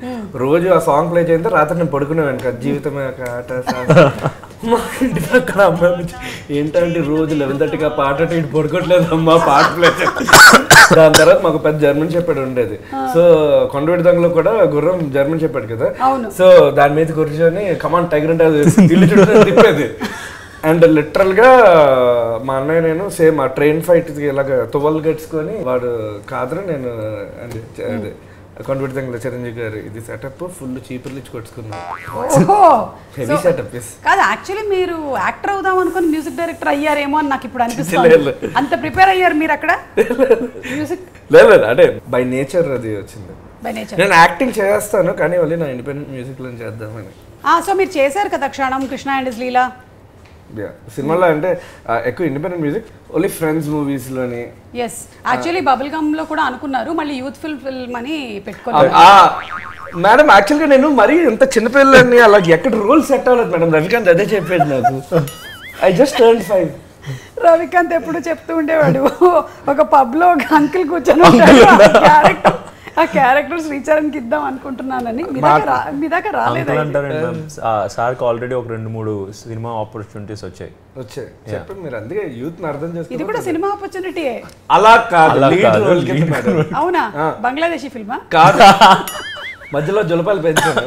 రోజు ఆ సాంగ్ ప్లే చేయంతే రాత్రి నేను పడుకునేవాను కదా. జీవితమే ఒక మా ఇంటి పక్కన అమ్మాయి నుంచి ఏంటంటే రోజు లెవెన్ థర్టీకి ఆ పాట ఇటు పడుకోవట్లేదు అమ్మా పాట దాని తర్వాత మాకు పెద్ద జర్మన్ చెప్పాడు ఉండేది. సో కొండపెట్టి దొంగలో కూడా గుర్రం జర్మన్ చెప్పాడు కదా. సో దాని మీద కూర్చొని కమాన్ టైగర్ అంటే అది ఇల్లు చుట్టూ తిప్పేది. అండ్ లిటరల్గా మా అన్నయ్య నేను సేమ్ ఆ ట్రైన్ ఫైట్ ఇలాగ తువ్వలు గడుచుకొని వాడు కాదురా నేను కొండపెడతాం చిరంజీవి గారు ఇది సెటప్ ఫుల్ చీపుర్లు ఇచ్చి కొట్టుకున్నాం సెటప్ కాదు యాక్చువల్లీ మీరు యాక్టర్ అవుదాం అనుకుని మ్యూజిక్ డైరెక్టర్ అయ్యారేమో అని నాకు ఇప్పుడు. అనిపిస్తుంది. అంత ప్రిపేర్ అయ్యారు మీరు అక్కడ? మ్యూజిక్ లేదు లేదు అంటే బై నేచర్ అది వచ్చింది. నేను యాక్టింగ్ చేస్తాను కానీ మళ్ళీ నా ఇండిపెండెంట్ మ్యూజిక్లో చేద్దామని. సో మీరు చేశారు కదా క్షణం కృష్ణ అండ్ లీలా. సినిమాలో అంటే ఎక్కువ ఇండిపెండెంట్ మ్యూజిక్ ఓన్లీ ఫ్రెండ్స్ మూవీస్లోని ఎస్ యాక్చువల్లీ బబుల్ గమ్లో కూడా అనుకున్నారు మళ్ళీ యూత్ ఫిల్ ఫిల్మ్ అని పెట్టుకున్నారు. మేడం యాక్చువల్గా నేను మరీ ఇంత చిన్నపిల్లలని అలా ఎక్కడ రూల్ సెట్ అవ్వలేదు మేడం రవికాంత్ అదే చెప్పేది నాకు. I just turn five Ravikanth ఎప్పుడు చెప్తూ ఉండేవాడు. ఒక పబ్లో ఒక అంకిల్ కూర్చొని క్యారెక్టర్ ఆ క్యారెక్టర్ శ్రీచరణ్కి ఇద్దాం అనుకుంటున్నానని మీ దాకా రా- మీ దాకా రాలేదు సార్కి ఆల్రెడీ ఒక రెండు మూడు సినిమా ఆపర్చునిటీస్ వచ్చాయి. వచ్చాయి. చెప్పండి మీరు అందుకే యూత్ని అర్థం ఇది కూడా సినిమా ఆపర్చునిటీయే అలా కాదు. అవునా? బంగ్లాదేశీ ఫిల్మా? కాదు. మధ్యలో జులపాలు పెంచాను.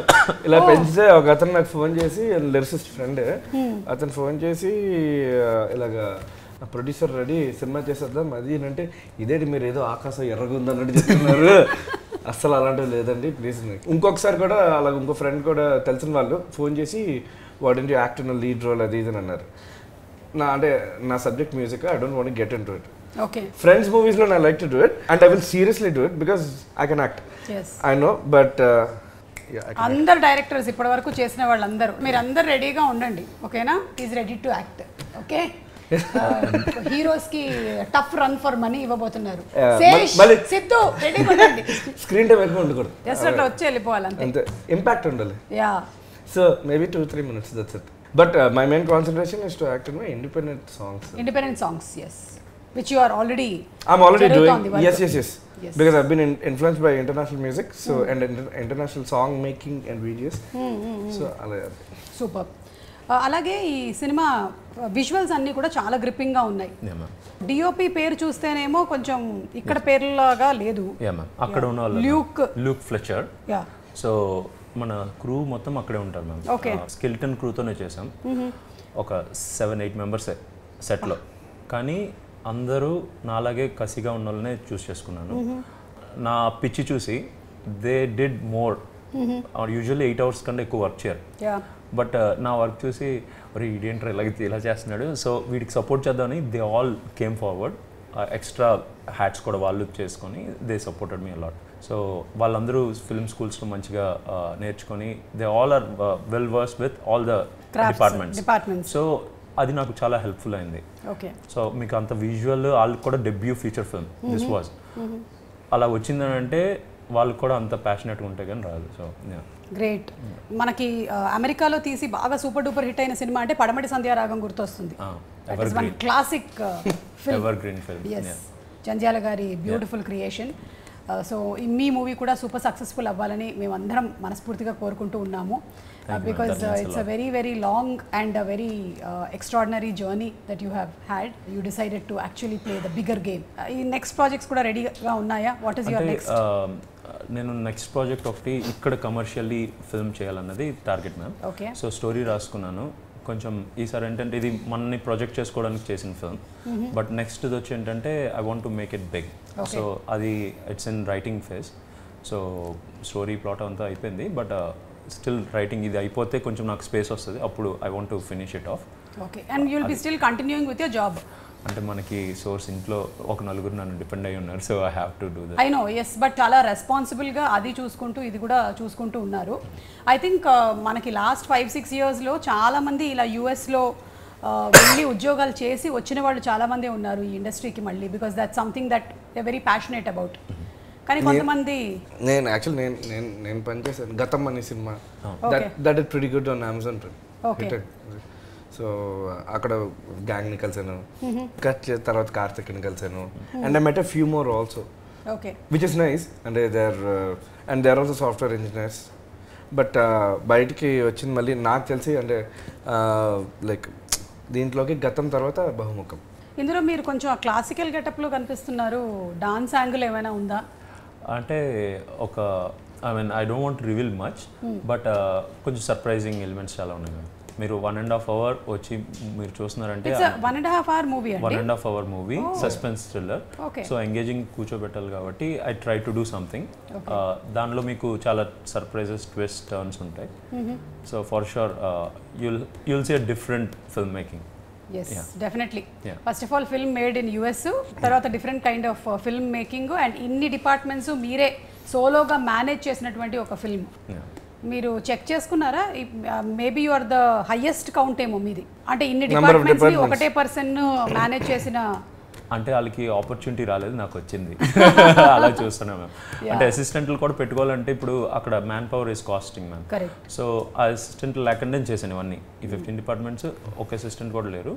ఇలా పెంచితే ఒక అతను నాకు ఫోన్ చేసి లిరిసిస్ట్ ఫ్రెండ్ అతను ఫోన్ చేసి ఇలాగా ప్రొడ్యూసర్ రెడీ సినిమా చేసేద్దాం. అది అంటే ఇదేంటి మీరు ఏదో ఆకాశం ఎర్రగా ఉందన్నట్టు చెప్తున్నారు. అస్సలు అలాంటివి లేదండి ప్లీజ్. ఇంకొకసారి కూడా అలా ఇంకో ఫ్రెండ్ కూడా తెలిసిన వాళ్ళు ఫోన్ చేసి వాడింటి యాక్ట్ లీడ్ రోల్? అది ఇది అని అన్నారు. నా అంటే నా subject music I don't want get into it. Okay. Friends మూవీస్లో I like to do it and I will seriously do it because I can act. I know but అందరు directors ఇప్పటి వరకు చేసిన వాళ్ళందరూ. మీరు అందరు రెడీగా ఉండండి ఓకేనా? Is ready to act okay? హీరోస్కి tough run for money ఇవ్వబోతున్నారు. సిద్ధు స్క్రీన్ టైం ఎక్కువ ఉండకూడదు. జస్ట్ అట్లా వచ్చి వెళ్ళిపోవాలి అంతే. ఇంపాక్ట్ ఉండాలి. Yeah. So maybe two three minutes that's it but my main concentration is to act in my independent songs independent songs yes which you are already I'm already doing yes, yes, yes, Yes. Because I've been in, influenced by international music, so and inter- international song making and videos. So అలా super అలాగే ఈ cinema visuals అన్నీ కూడా చాలా గ్రిప్పింగ్గా ఉన్నాయి. DOP పేరు చూస్తేనేమో కొంచెం ఇక్కడ పేర్లాగా లేదు. అక్కడ ఉన్న Luke Luke Fletcher yeah so మన క్రూ మొత్తం అక్కడే ఉంటారు. మ్యామ్ స్కిల్టన్ క్రూతోనే చేసాం ఒక సెవెన్ ఎయిట్ మెంబర్స్ సెట్లో కానీ అందరూ నాలాగే కసిగా ఉన్న వాళ్ళనే చూస్ చేసుకున్నాను. నా పిచ్చి చూసి they did more usually eight hours కంటే ఎక్కువ వర్క్ చేయరు. బట్ నా వర్క్ చూసి ఒరే ఇదేంట్రా ఇలా ఇలా చేస్తున్నాడు. సో వీటికి సపోర్ట్ చేద్దామని they all came forward. Extra hats కూడా వాళ్ళు చేసుకొని they supported me a lot. So వాళ్ళందరూ ఫిల్మ్ స్కూల్స్లో మంచిగా uh, నేర్చుకొని they all are well versed with all the departments. So అది నాకు చాలా హెల్ప్ఫుల్ అయింది. ఓకే సో మీకు అంత విజువల్ వాళ్ళకి కూడా debut feature film this was అలా వచ్చిందని అంటే వాళ్ళకి కూడా అంత ప్యాషనెట్గా ఉంటే కానీ రాదు. సో గ్రేట్ మనకి అమెరికాలో తీసి బాగా సూపర్ డూపర్ హిట్ అయిన సినిమా అంటే పడమటి సంధ్యారాగం గుర్తొస్తుంది. Classic film green film Jandhyala గారి బ్యూటిఫుల్ క్రియేషన్ సో మీ మూవీ కూడా సూపర్ సక్సెస్ఫుల్ అవ్వాలని మేమందరం మనస్ఫూర్తిగా కోరుకుంటూ ఉన్నాము. Because it's a very very long and a very extraordinary journey that you have had you decided to actually play the bigger game ఈ next projects కూడా రెడీగా ఉన్నాయా? వాట్ ఈస్ యువర్ నెక్స్ట్ నేను నెక్స్ట్ ప్రాజెక్ట్ ఒకటి ఇక్కడ commercially film చేయాలన్నది target ma'am okay so story రాసుకున్నాను. కొంచెం ఈసారి ఏంటంటే ఇది మనని ప్రొజెక్ట్ చేసుకోవడానికి చేసిన ఫిల్మ్ బట్ నెక్స్ట్ వచ్చి ఏంటంటే I want to make it big so అది it's in writing phase so story plot అంతా అయిపోయింది. బట్ స్టిల్ రైటింగ్ ఇది అయిపోతే కొంచెం నాకు స్పేస్ వస్తుంది. అప్పుడు I want to finish it off okay and you'll be still continuing with your job అంటే మనకి సోర్స్ ఇంట్లో ఒక నలుగురు నన్ను డిపెండ్ అయి ఉన్నారు so I have to do that I know yes but చాలా రెస్పాన్సిబుల్గా అది చూసుకుంటూ ఇది కూడా చూసుకుంటూ ఉన్నారు. ఐ థింక్ మనకి లాస్ట్ ఫైవ్ సిక్స్ ఇయర్స్లో చాలామంది ఇలా యూఎస్లో వెళ్ళి ఉద్యోగాలు చేసి వచ్చిన వాళ్ళు చాలామంది ఉన్నారు ఈ ఇండస్ట్రీకి మళ్ళీ because that something that they very passionate about కానీ కొంతమంది నేను యాక్చువల్ నేను నేను నేను పనిచేశాను గతం అనే సినిమా. Okay. That it pretty good on Amazon Okay. So అక్కడ గ్యాంగ్ని కలిసాను. కట్ చేసిన తర్వాత కార్తిక్ని కలిసాను. And I met few more also okay. Which is nice అంటే they are and they are also software engineers but బయటికి వచ్చింది మళ్ళీ నాకు తెలిసి అంటే లైక్ దీంట్లోకి గతం తర్వాత బహుముఖం. ఇందులో మీరు కొంచెం క్లాసికల్ గెటప్లో కనిపిస్తున్నారు. డాన్స్ యాంగిల్ ఏమైనా ఉందా? అంటే ఒక I mean I don't want reveal much but కొంచెం సర్ప్రైజింగ్ ఎలిమెంట్స్ చాలా ఉన్నాయి. మీరు వన్ అండ్ హాఫ్ అవర్ వచ్చి మీరు చూస్తున్నారంటే one and? Half hour movie one అండి half hour movie suspense thriller. So engaging కూర్చోబెట్టాలి కాబట్టి I try to do something దానిలో మీకు చాలా సర్ప్రైజెస్ ట్విస్ట్ టర్న్స్ ఉంటాయి. So for sure you'll you'll see a different film making yes definitely. First of all film made in US తర్వాత different kind of film making and ఇన్ని departments మీరే సోలోగా manage చేసినటువంటి ఒక ఫిల్మ్ మీరు check చేసుకున్నారా? Maybe you are the highest count ఏమో మీది. అంటే ఇన్ని డిపార్ట్మెంట్స్. ఒకటే పర్సన్ మేనేజ్ చేసిన అంటే వాళ్ళకి ఆపర్చునిటీ రాలేదు నాకు వచ్చింది. అలా చూస్తున్నాం మేము. అంటే అసిస్టెంట్లు కూడా పెట్టుకోవాలంటే ఇప్పుడు అక్కడ man power is casting ma'am so uh assistant లేకుండా చేశాను ఇవన్నీ. ఈ ఫిఫ్టీన్ డిపార్ట్మెంట్స్ ఒక అసిస్టెంట్ కూడా లేరు.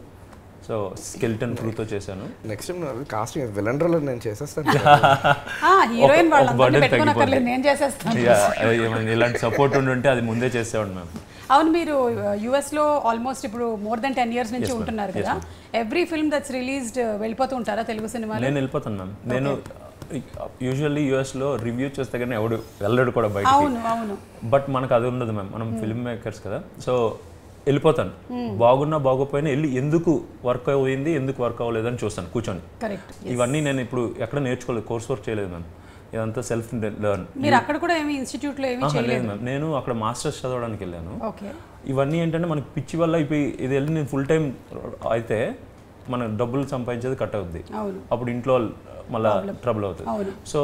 సో స్కెల్టన్ క్రూతో చేశాను. నెక్స్ట్ కాస్టింగ్ విలన్ రోల్ నేను చేసేస్తాను. హీరోయిన్ వాళ్ళందరినీ. నేను చేసేస్తాను. ఇలాంటి సపోర్ట్ ఉండుంటే అది ముందే చేసేవాడు మ్యామ్ అవును మీరు యుఎస్లో ఆల్మోస్ట్ ఇప్పుడు మోర్ దెన్ టెన్ ఇయర్స్ నుంచి. ఉంటున్నారు కదా? ఎవ్రీ ఫిల్మ్ దట్స్ రిలీజ్డ్ వెళ్ళిపోతూ ఉంటారా తెలుగు సినిమాలు? నేను వెళ్ళిపోతాను మ్యామ్ నేను యూజువల్లీ యూఎస్లో రివ్యూ చేస్తే కానీ ఎవడు వెళ్ళడు కూడా బయట అవును అవును. బట్ మనకు అది ఉండదు మ్యామ్ మనం ఫిల్మ్ మేకర్స్ కదా. సో వెళ్ళిపోతాను. బాగున్నా బాగోపోయినా వెళ్ళి ఎందుకు వర్క్ అయింది ఎందుకు వర్క్ అవ్వలేదు అని చూస్తాను కూర్చొని. ఇవన్నీ నేను ఇప్పుడు ఎక్కడ నేర్చుకోలేదు కోర్స్ వర్క్ చేయలేదు మ్యామ్ ఇదంతా సెల్ఫ్ లెర్న్ మీరు అక్కడ కూడా ఏమి ఏమీ చేయలేదు? మ్యామ్ నేను అక్కడ మాస్టర్స్ చదవడానికి వెళ్ళాను. ఇవన్నీ ఏంటంటే మనకి పిచ్చి వల్ల ఇప్పుడు ఇది వెళ్ళి నేను ఫుల్ టైం అయితే మన డబ్బులు సంపాదించేది కట్ అవుద్ది. అప్పుడు ఇంట్లో మళ్ళీ ట్రబుల్ అవుతుంది. సో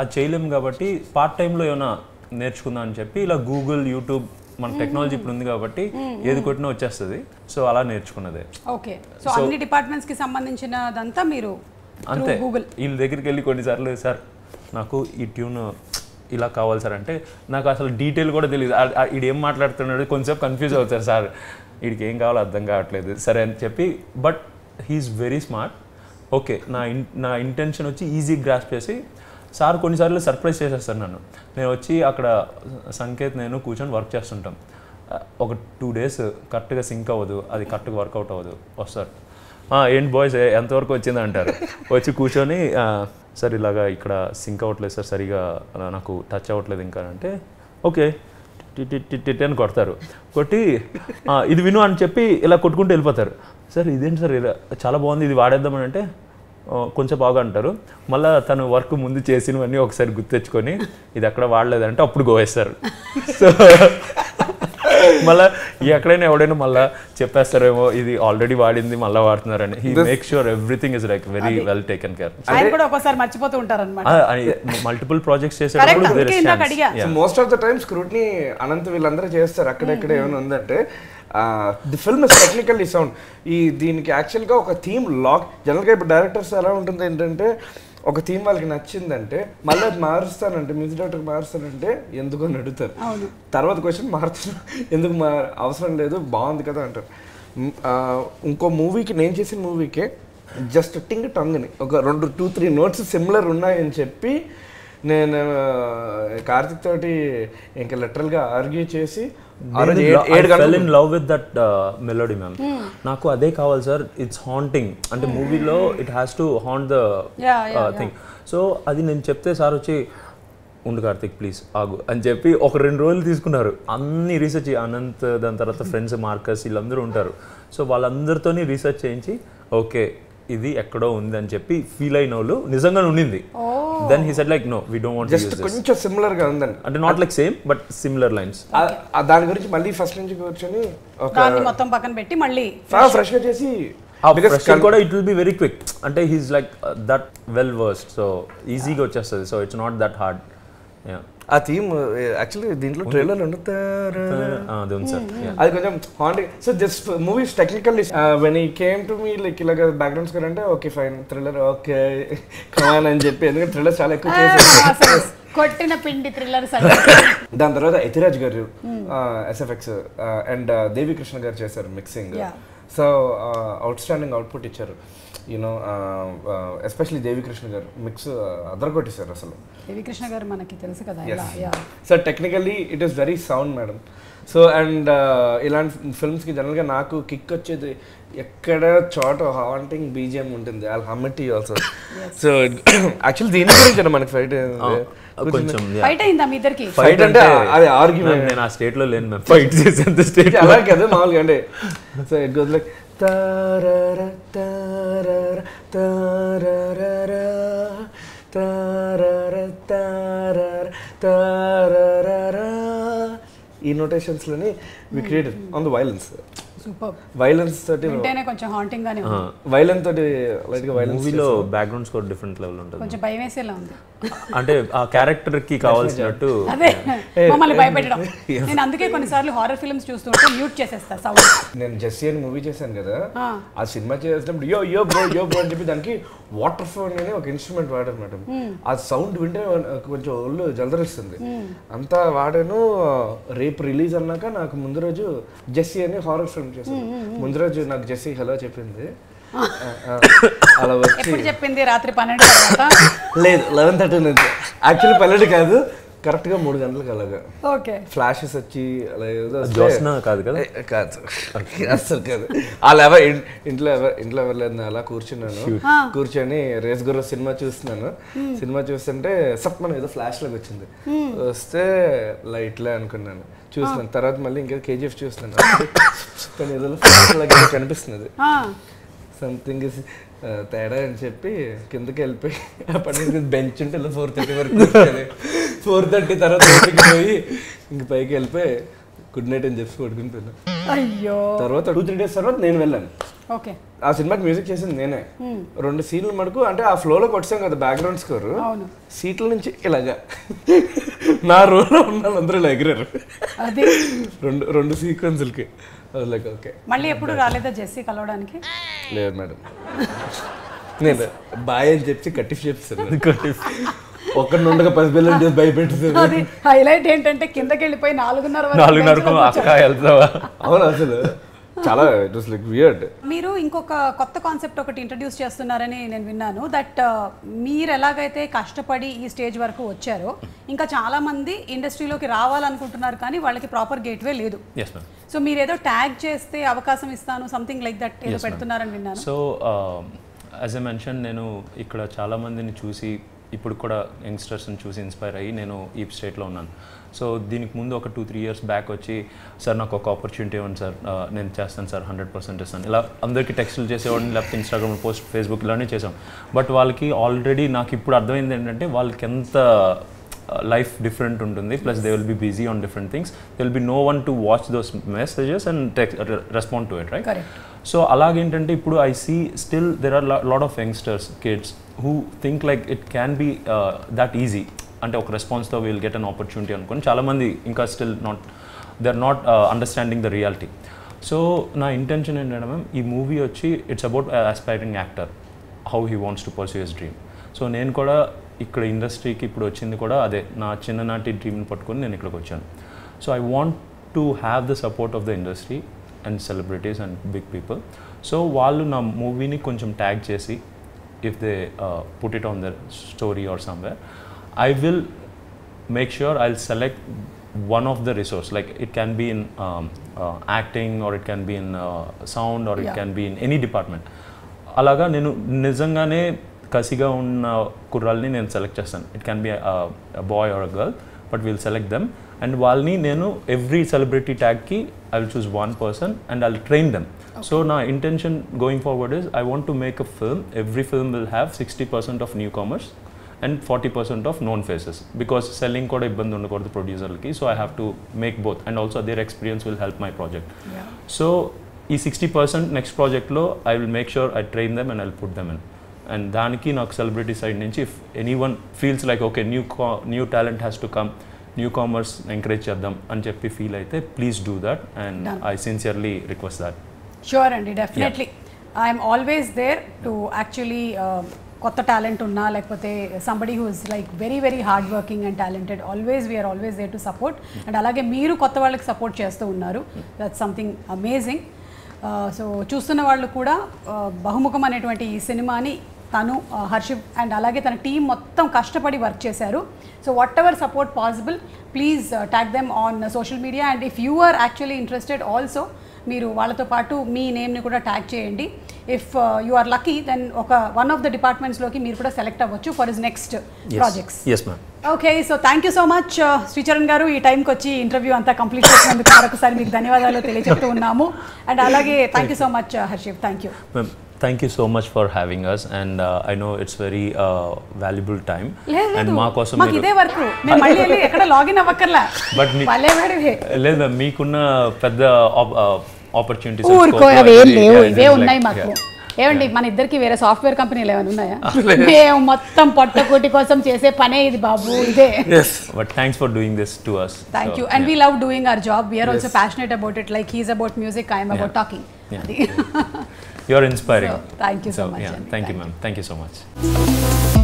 అది చేయలేము కాబట్టి పార్ట్ టైంలో ఏమైనా నేర్చుకుందాం అని చెప్పి ఇలా గూగుల్ యూట్యూబ్ మన టెక్నాలజీ ఇప్పుడు ఉంది కాబట్టి ఏది కొట్టినా వచ్చేస్తుంది. సో అలా నేర్చుకున్నదే. ఓకే. సో అన్ని డిపార్ట్మెంట్స్కి సంబంధించినదంతా మీరు అంతే. గూగుల్ వీళ్ళ దగ్గరికి వెళ్ళి కొన్నిసార్లు సార్ నాకు ఈ ట్యూన్ ఇలా కావాలి సార్. అంటే నాకు అసలు డీటెయిల్ కూడా తెలియదు ఈడు ఏం మాట్లాడుతున్నాడు కొంచెం కన్ఫ్యూజ్ అవుతారు సార్ వీడికి ఏం కావాలో అర్థం కావట్లేదు. సరే అని చెప్పి but he's very smart okay నా ఇన్ నా ఇంటెన్షన్ వచ్చి ఈజీ గ్రాస్ప్ చేసి సార్ కొన్నిసార్లు సర్ప్రైజ్ చేసేస్తాను నన్ను. నేను వచ్చి అక్కడ సంకేత్ నేను కూర్చొని వర్క్ చేస్తుంటాం. ఒక టూ డేస్ కరెక్ట్గా సింక్ అవ్వదు అది కరెక్ట్గా వర్కౌట్ అవ్వదు. వస్తారు ఏంటి బాయ్స్ ఎంతవరకు వచ్చింది అంటారు. వచ్చి కూర్చొని సార్ ఇలాగా ఇక్కడ సింక్ అవ్వట్లేదు సార్ సరిగా అలా నాకు టచ్ అవ్వట్లేదు ఇంకా అంటే ఓకే. టిట్ టి- అని కొడతారు. కొట్టి ఇది విను అని చెప్పి ఇలా కొట్టుకుంటూ వెళ్ళిపోతారు. సార్ ఇదేంటి సార్ ఇలా చాలా బాగుంది ఇది వాడేద్దామని అంటే కొంచెం బాగా అంటారు మళ్ళీ తను వర్క్ ముందు చేసినవన్నీ ఒకసారి గుర్తెచ్చుకొని ఇది ఎక్కడ వాడలేదంటే అప్పుడు గోవేస్తారు. సో మళ్ళీ ఎక్కడైనా ఎవడైనా మళ్ళీ చెప్పేస్తారేమో ఇది ఆల్రెడీ వాడింది మళ్ళీ వాడుతున్నారని. He make sure everything is like very well taken care ఆయన కూడా ఒక్కోసారి మర్చిపోతూ ఉంటారు అనమాట మల్టిపుల్ ప్రాజెక్ట్స్ కరెక్ట్ చేసేటప్పుడు most of the time scrutiny Ananth వీళ్ళందరూ చేస్తారు. అక్కడెక్కడ ఏమైనా ఉందంటే the film is technically sound ఈ దీనికి యాక్చువల్గా ఒక థీమ్ లాక్ జనరల్గా ఇప్పుడు డైరెక్టర్స్ ఎలా ఉంటుంది ఏంటంటే ఒక థీమ్ వాళ్ళకి నచ్చిందంటే మళ్ళీ అది మారుస్తానంటే మ్యూజిక్ డైరెక్టర్ మారుస్తానంటే ఎందుకు అని అడుగుతారు తర్వాత క్వశ్చన్ మారుతున్నా ఎందుకు మా అవసరం లేదు బాగుంది కదా అంటారు. ఇంకో మూవీకి నేను చేసిన మూవీకే జస్ట్ టింగ్ టంగ్ని ఒక రెండు టూ త్రీ నోట్స్ సిమిలర్ ఉన్నాయని చెప్పి నేను కార్తిక్ తోటి ఇంకా లిటరల్గా ఆర్గ్యూ చేసి in love with that melody ma'am నాకు అదే కావాలి సార్ ఇట్స్ హాంటింగ్ అంటే మూవీలో it has to haunt the thing so అది నేను చెప్తే సార్ వచ్చి ఉండు కార్తిక్ ప్లీజ్ ఆగు. అని చెప్పి ఒక రెండు రోజులు తీసుకున్నారు. అన్ని రీసెర్చ్ అనంత్ దాని తర్వాత ఫ్రెండ్స్ మార్కర్స్ వీళ్ళందరూ ఉంటారు. సో వాళ్ళందరితోని రీసెర్చ్ చేయించి ఓకే ఇది ఎక్కడో ఉంది అని చెప్పి ఫీల్ అయిన వాళ్ళు నిజంగా ఉండింది. Then he said like no we don't want just కొంచెం సిమిలర్గా ఉందండి. అంటే not like same but similar lines దాని గురించి మళ్ళీ ఫస్ట్ నుంచి కూర్చొని ఒక దాన్ని మొత్తం పక్కన పెట్టి మళ్ళీ చేసి ఆ because ఫ్రెషర్ కూడా it will be very quick అంటే he's like that well versed so ఈజీగా వచ్చేస్తుంది. So it's not that hard uh theme actually దీంట్లో ట్రైలర్ ఉండుతారు? అది ఉంది సార్. అది కొంచెం haunting so this movies technically when he came to me like ఇలాగ బ్యాక్గ్రౌండ్ స్కోర్ అంటే okay fine thriller okay come on అని చెప్పి ఎందుకంటే థ్రిల్లర్ చాలా ఎక్కువ చేశారు అసలు కొట్టిన పిండి థ్రిల్లర్స్ దాని తర్వాత ఎతిరాజ్ గారు ఎస్ఎఫ్ఎక్స్ అండ్ దేవి కృష్ణ గారు చేశారు mixing. So outstanding output ఇచ్చారు. You know especially Devi Krishna గారు. మిక్స్ అదరగొట్టేశారు అసలు. రవికృష్ణ గారు మనకి తెలుసు కదా so technically it is very sound madam so and ఇలాంటి ఫిల్మ్స్కి జనరల్గా నాకు కిక్ వచ్చేది ఎక్కడ చోట హాంటింగ్ బీజిఎం ఉంటుంది. I hum it also so actually దీని గురించి మనకి ఫైట్ కొంచెం ఫైట్ అయిందా మీ ఇద్దరికి? ఫైట్ అంటే అది ఆర్గ్యుమెంట్ నేను ఆ స్టేట్లో లేను మ్యామ్. ఫైట్ చేసేంత స్టేట్ అలా కదా మామూలుగా అంటే సో ఇట్ గోస్ లైక్ తారర తారర తారర తారర తారర తారర ఈ నోటేషన్స్లోని we created on the violins super. Violins తోటి వింటేనే కొంచెం హాంటింగ్ గానే ఉంది. వైలెన్స్ తోటి లైట్గా వైలెన్స్ మూవీలో బ్యాక్గ్రౌండ్ స్కోర్ డిఫరెంట్ లెవెల్ ఉంటుంది. కొంచెం భయం వేసేలా ఉంది. అంటే ఆ క్యారెక్టర్కి కావాల్సినట్టు అదే. మమ్మల్ని భయపెట్టడం. నేను అందుకే కొన్నిసార్లు హారర్ ఫిల్మ్స్ చూస్తుంటే మ్యూట్ చేసేస్తా సౌండ్ నేను జెస్సీ అని మూవీ చేశాను కదా. ఆ. సినిమా చేసినప్పుడు యో యో బ్రో యో బ్రో అని చెప్పి దానికి వాటర్ ఫోన్ అని ఒక ఇన్స్ట్రుమెంట్ వాడాను మేడం. ఆ సౌండ్ వింటే కొంచెం ఒళ్ళు జలదరిస్తుంది. అంతా వాడాను రేపు రిలీజ్ అన్నాక నాకు ముందు రోజు జెస్సీ అని హారర్ ఫిల్మ్ చేశాను ముందు రోజు నాకు జెస్సీ హలో చెప్పింది. అలా వచ్చి చెప్పింది? రాత్రి పన్నెండు లేదు లెవెన్ థర్టీ నుంచి. యాక్చువల్లీ పల్లెడు కాదు కరెక్ట్గా మూడు గంటలకు అలాగా. ఓకే. ఫ్లాషెస్ వచ్చి అలా ఏదో జ్యోత్స్న కాదు కదా? కాదు. అస్సలు కాదు. అలా ఎవరు ఇంట్లో ఎవరు ఇంట్లో ఎవరు అలా కూర్చున్నాను. కూర్చొని రేస్ గుర్ర సినిమా చూస్తున్నాను. సినిమా చూస్తుంటే సప్ మనం ఏదో ఫ్లాష్ లాగా వచ్చింది. వస్తే లైట్లే అనుకున్నాను. చూస్తున్నాను. తర్వాత మళ్ళీ ఇంకా కేజీఎఫ్ చూస్తున్నాను. కానీ ఏదో ఫ్లాష్ లాగా ఆ, సంథింగ్ ఇస్ తేడా అని చెప్పి కిందకి వెళ్ళిపోయి అప్పటి నుంచి బెంచ్ ఉంటే ఇలా ఫోర్ థర్టీ వరకు ఫోర్ థర్టీ తర్వాత పోయి ఇంక పైకి వెళ్ళిపోయి గుడ్ నైట్ అని చెప్పి పడుకుని పోయినా అయ్యో. తర్వాత టూ త్రీ డేస్ తర్వాత నేను వెళ్ళాను. ఓకే. ఆ సినిమాకి మ్యూజిక్ చేసింది నేనే. రెండు సీన్లు మటుకు అంటే ఆ ఫ్లోలో కొట్టాం కదా బ్యాక్గ్రౌండ్ స్కోర్ సీట్ల నుంచి ఇలాగా. నా రోలో ఉన్న ఇలా ఎగిరారు. అది. రెండు రెండు సీక్వెన్సులకి లైక్ ఓకే మళ్ళీ ఎప్పుడు రాలేదా జెస్సీ కలవడానికి? లేదు మేడం. నేను బాయ్ అని చెప్పి కట్టి చెప్తాను ఒక్కడిని ఉండగా పది పిల్లలు చేసి భయపెట్టుతుంది అది హైలైట్ ఏంటంటే కిందకి వెళ్ళిపోయి నాలుగున్నర అక్క వెళ్తావా? అవును అసలు. చాలా ఇట్ వాస్ లైక్ వియర్డ్ మీరు ఇంకొక కొత్త కాన్సెప్ట్ ఒకటి ఇంట్రడ్యూస్ చేస్తున్నారని నేను విన్నాను. దట్ మీరు ఎలాగైతే కష్టపడి ఈ స్టేజ్ వరకు వచ్చారో ఇంకా చాలా మంది ఇండస్ట్రీలోకి రావాలనుకుంటున్నారు కానీ వాళ్ళకి ప్రాపర్ గేట్వే లేదు. సో మీరు ఏదో ట్యాగ్ చేస్తే అవకాశం ఇస్తాను సంథింగ్ లైక్ దట్ ఏదో పెడుతున్నారని విన్నాను. సో యాజ్ ఎ మెన్షన్ నేను ఇక్కడ చాలా మందిని చూసి ఇప్పుడు కూడా యంగ్స్టర్స్ని చూసి ఇన్స్పైర్ అయ్యి నేను ఈ స్టేట్లో ఉన్నాను. సో దీనికి ముందు ఒక టూ త్రీ ఇయర్స్ బ్యాక్ వచ్చి సార్ నాకు ఒక ఆపర్చునిటీ ఇవ్వండి సార్. నేను చేస్తాను సార్ హండ్రెడ్ పర్సెంట్ ఇస్తాను. ఇలా అందరికీ టెక్స్టులు చేసేవాడిని లేకపోతే ఇన్స్టాగ్రామ్ పోస్ట్ ఫేస్బుక్ ఇలానే చేసాం బట్ వాళ్ళకి ఆల్రెడీ నాకు ఇప్పుడు అర్థమైంది ఏంటంటే వాళ్ళకి ఎంత లైఫ్ డిఫరెంట్ ఉంటుంది. Plus they will be busy on different things they will be no one to watch those messages and take respond to it right so అలాగేంటంటే ఇప్పుడు I see still there are lot of youngsters kids who think like it can be that easy అంటే ఒక రెస్పాన్స్తో will get an opportunity అనుకుని చాలామంది ఇంకా still not they are not understanding the reality so నా intention ఏంటంటే ma'am ఈ movie వచ్చి it's about aspiring actor how he wants to pursue his dream so నేను కూడా ఇక్కడ ఇండస్ట్రీకి ఇప్పుడు వచ్చింది కూడా అదే నా చిన్ననాటి డ్రీమ్ని పట్టుకొని నేను ఇక్కడికి వచ్చాను. So I want to have the support of the industry and celebrities and big people so వాళ్ళు నా మూవీని కొంచెం ట్యాగ్ చేసి if they put it on their story or somewhere I will make sure I'll select one of the resource. Like it can be in um, uh, acting, or it can be in uh, sound, or it Yeah. can be in any department. అలాగా నేను నిజంగానే కసిగా ఉన్న కుర్రాల్ని నేను select చేస్తాను it can be boy or a girl but will select them and వాళ్ళని నేను every celebrity ట్యాగ్కి I will choose one person and I will train them so నా intention going forward is I want to make a film every film will have sixty percent of newcomers and forty percent of known faces because selling కూడా ఇబ్బంది ఉండకూడదు ప్రొడ్యూసర్కి so I have to make both and also their experience will help my project so ఈ sixty percent next ప్రాజెక్ట్లో I will make sure I train them and I put them in and దానికి నాకు celebrity side నుంచి if anyone feels like okay new new talent has to come newcomers encourage చేద్దాం అని చెప్పి ఫీల్ అయితే please do that and Done. I sincerely request that sure అండి definitely I'm always there to actually కొత్త talent ఉన్నా లేకపోతే somebody who is like very very hard working and talented always we're always they to support and అలాగే మీరు కొత్త వాళ్ళకి support చేస్తూ ఉన్నారు. దట్స్ సంథింగ్ అమేజింగ్ సో చూస్తున్న వాళ్ళు కూడా uh, బహుముఖం అనేటువంటి ఈ సినిమాని తను uh, హర్షిప్ అండ్ అలాగే తన టీం మొత్తం కష్టపడి వర్క్ చేశారు. So whatever support possible please tag them on social media and if you are actually interested also మీరు వాళ్ళతో పాటు మీ నేమ్ని కూడా ట్యాగ్ చేయండి. If you are lucky then ఒక వన్ ఆఫ్ ద డిపార్ట్మెంట్స్లోకి మీరు కూడా సెలెక్ట్ అవ్వచ్చు for is next projects okay so thank you so much Sricharan గారు. ఈ టైంకి వచ్చి ఇంటర్వ్యూ అంతా కంప్లీట్ చేసినందుకు మరొకసారి మీకు ధన్యవాదాలు తెలియజేస్తూ ఉన్నాము. అండ్ అలాగే thank you so much హర్షిప్ thank you Ma'am, thank you so much for having us, and uh, I know it's very uh, valuable time. లేదు and లేదు మా కోసం ఇదే వర్క్. మేము మళ్ళీ ఎక్కడ లాగిన్ అవ్వక్కర్లా. వాడివే. లేదు మీకున్న పెద్ద ఆపర్చునిటీస్ ఊరుకో అవేం లేవు ఇవే ఉన్నాయి మాకు. ఏమండి మన ఇద్దరికి వేరే సాఫ్ట్వేర్ కంపెనీలు ఏమైనా ఉన్నాయా? మేము మొత్తం పొట్టకోటి కోసం చేసే పనే ఇది బాబు ఇదే. But thanks for doing this to us thank you and we love doing our job we're also passionate about it like he's about music I'm about talking Yeah. You are inspiring So, thank you so much, yeah. Andy. thank you Thank ma'am.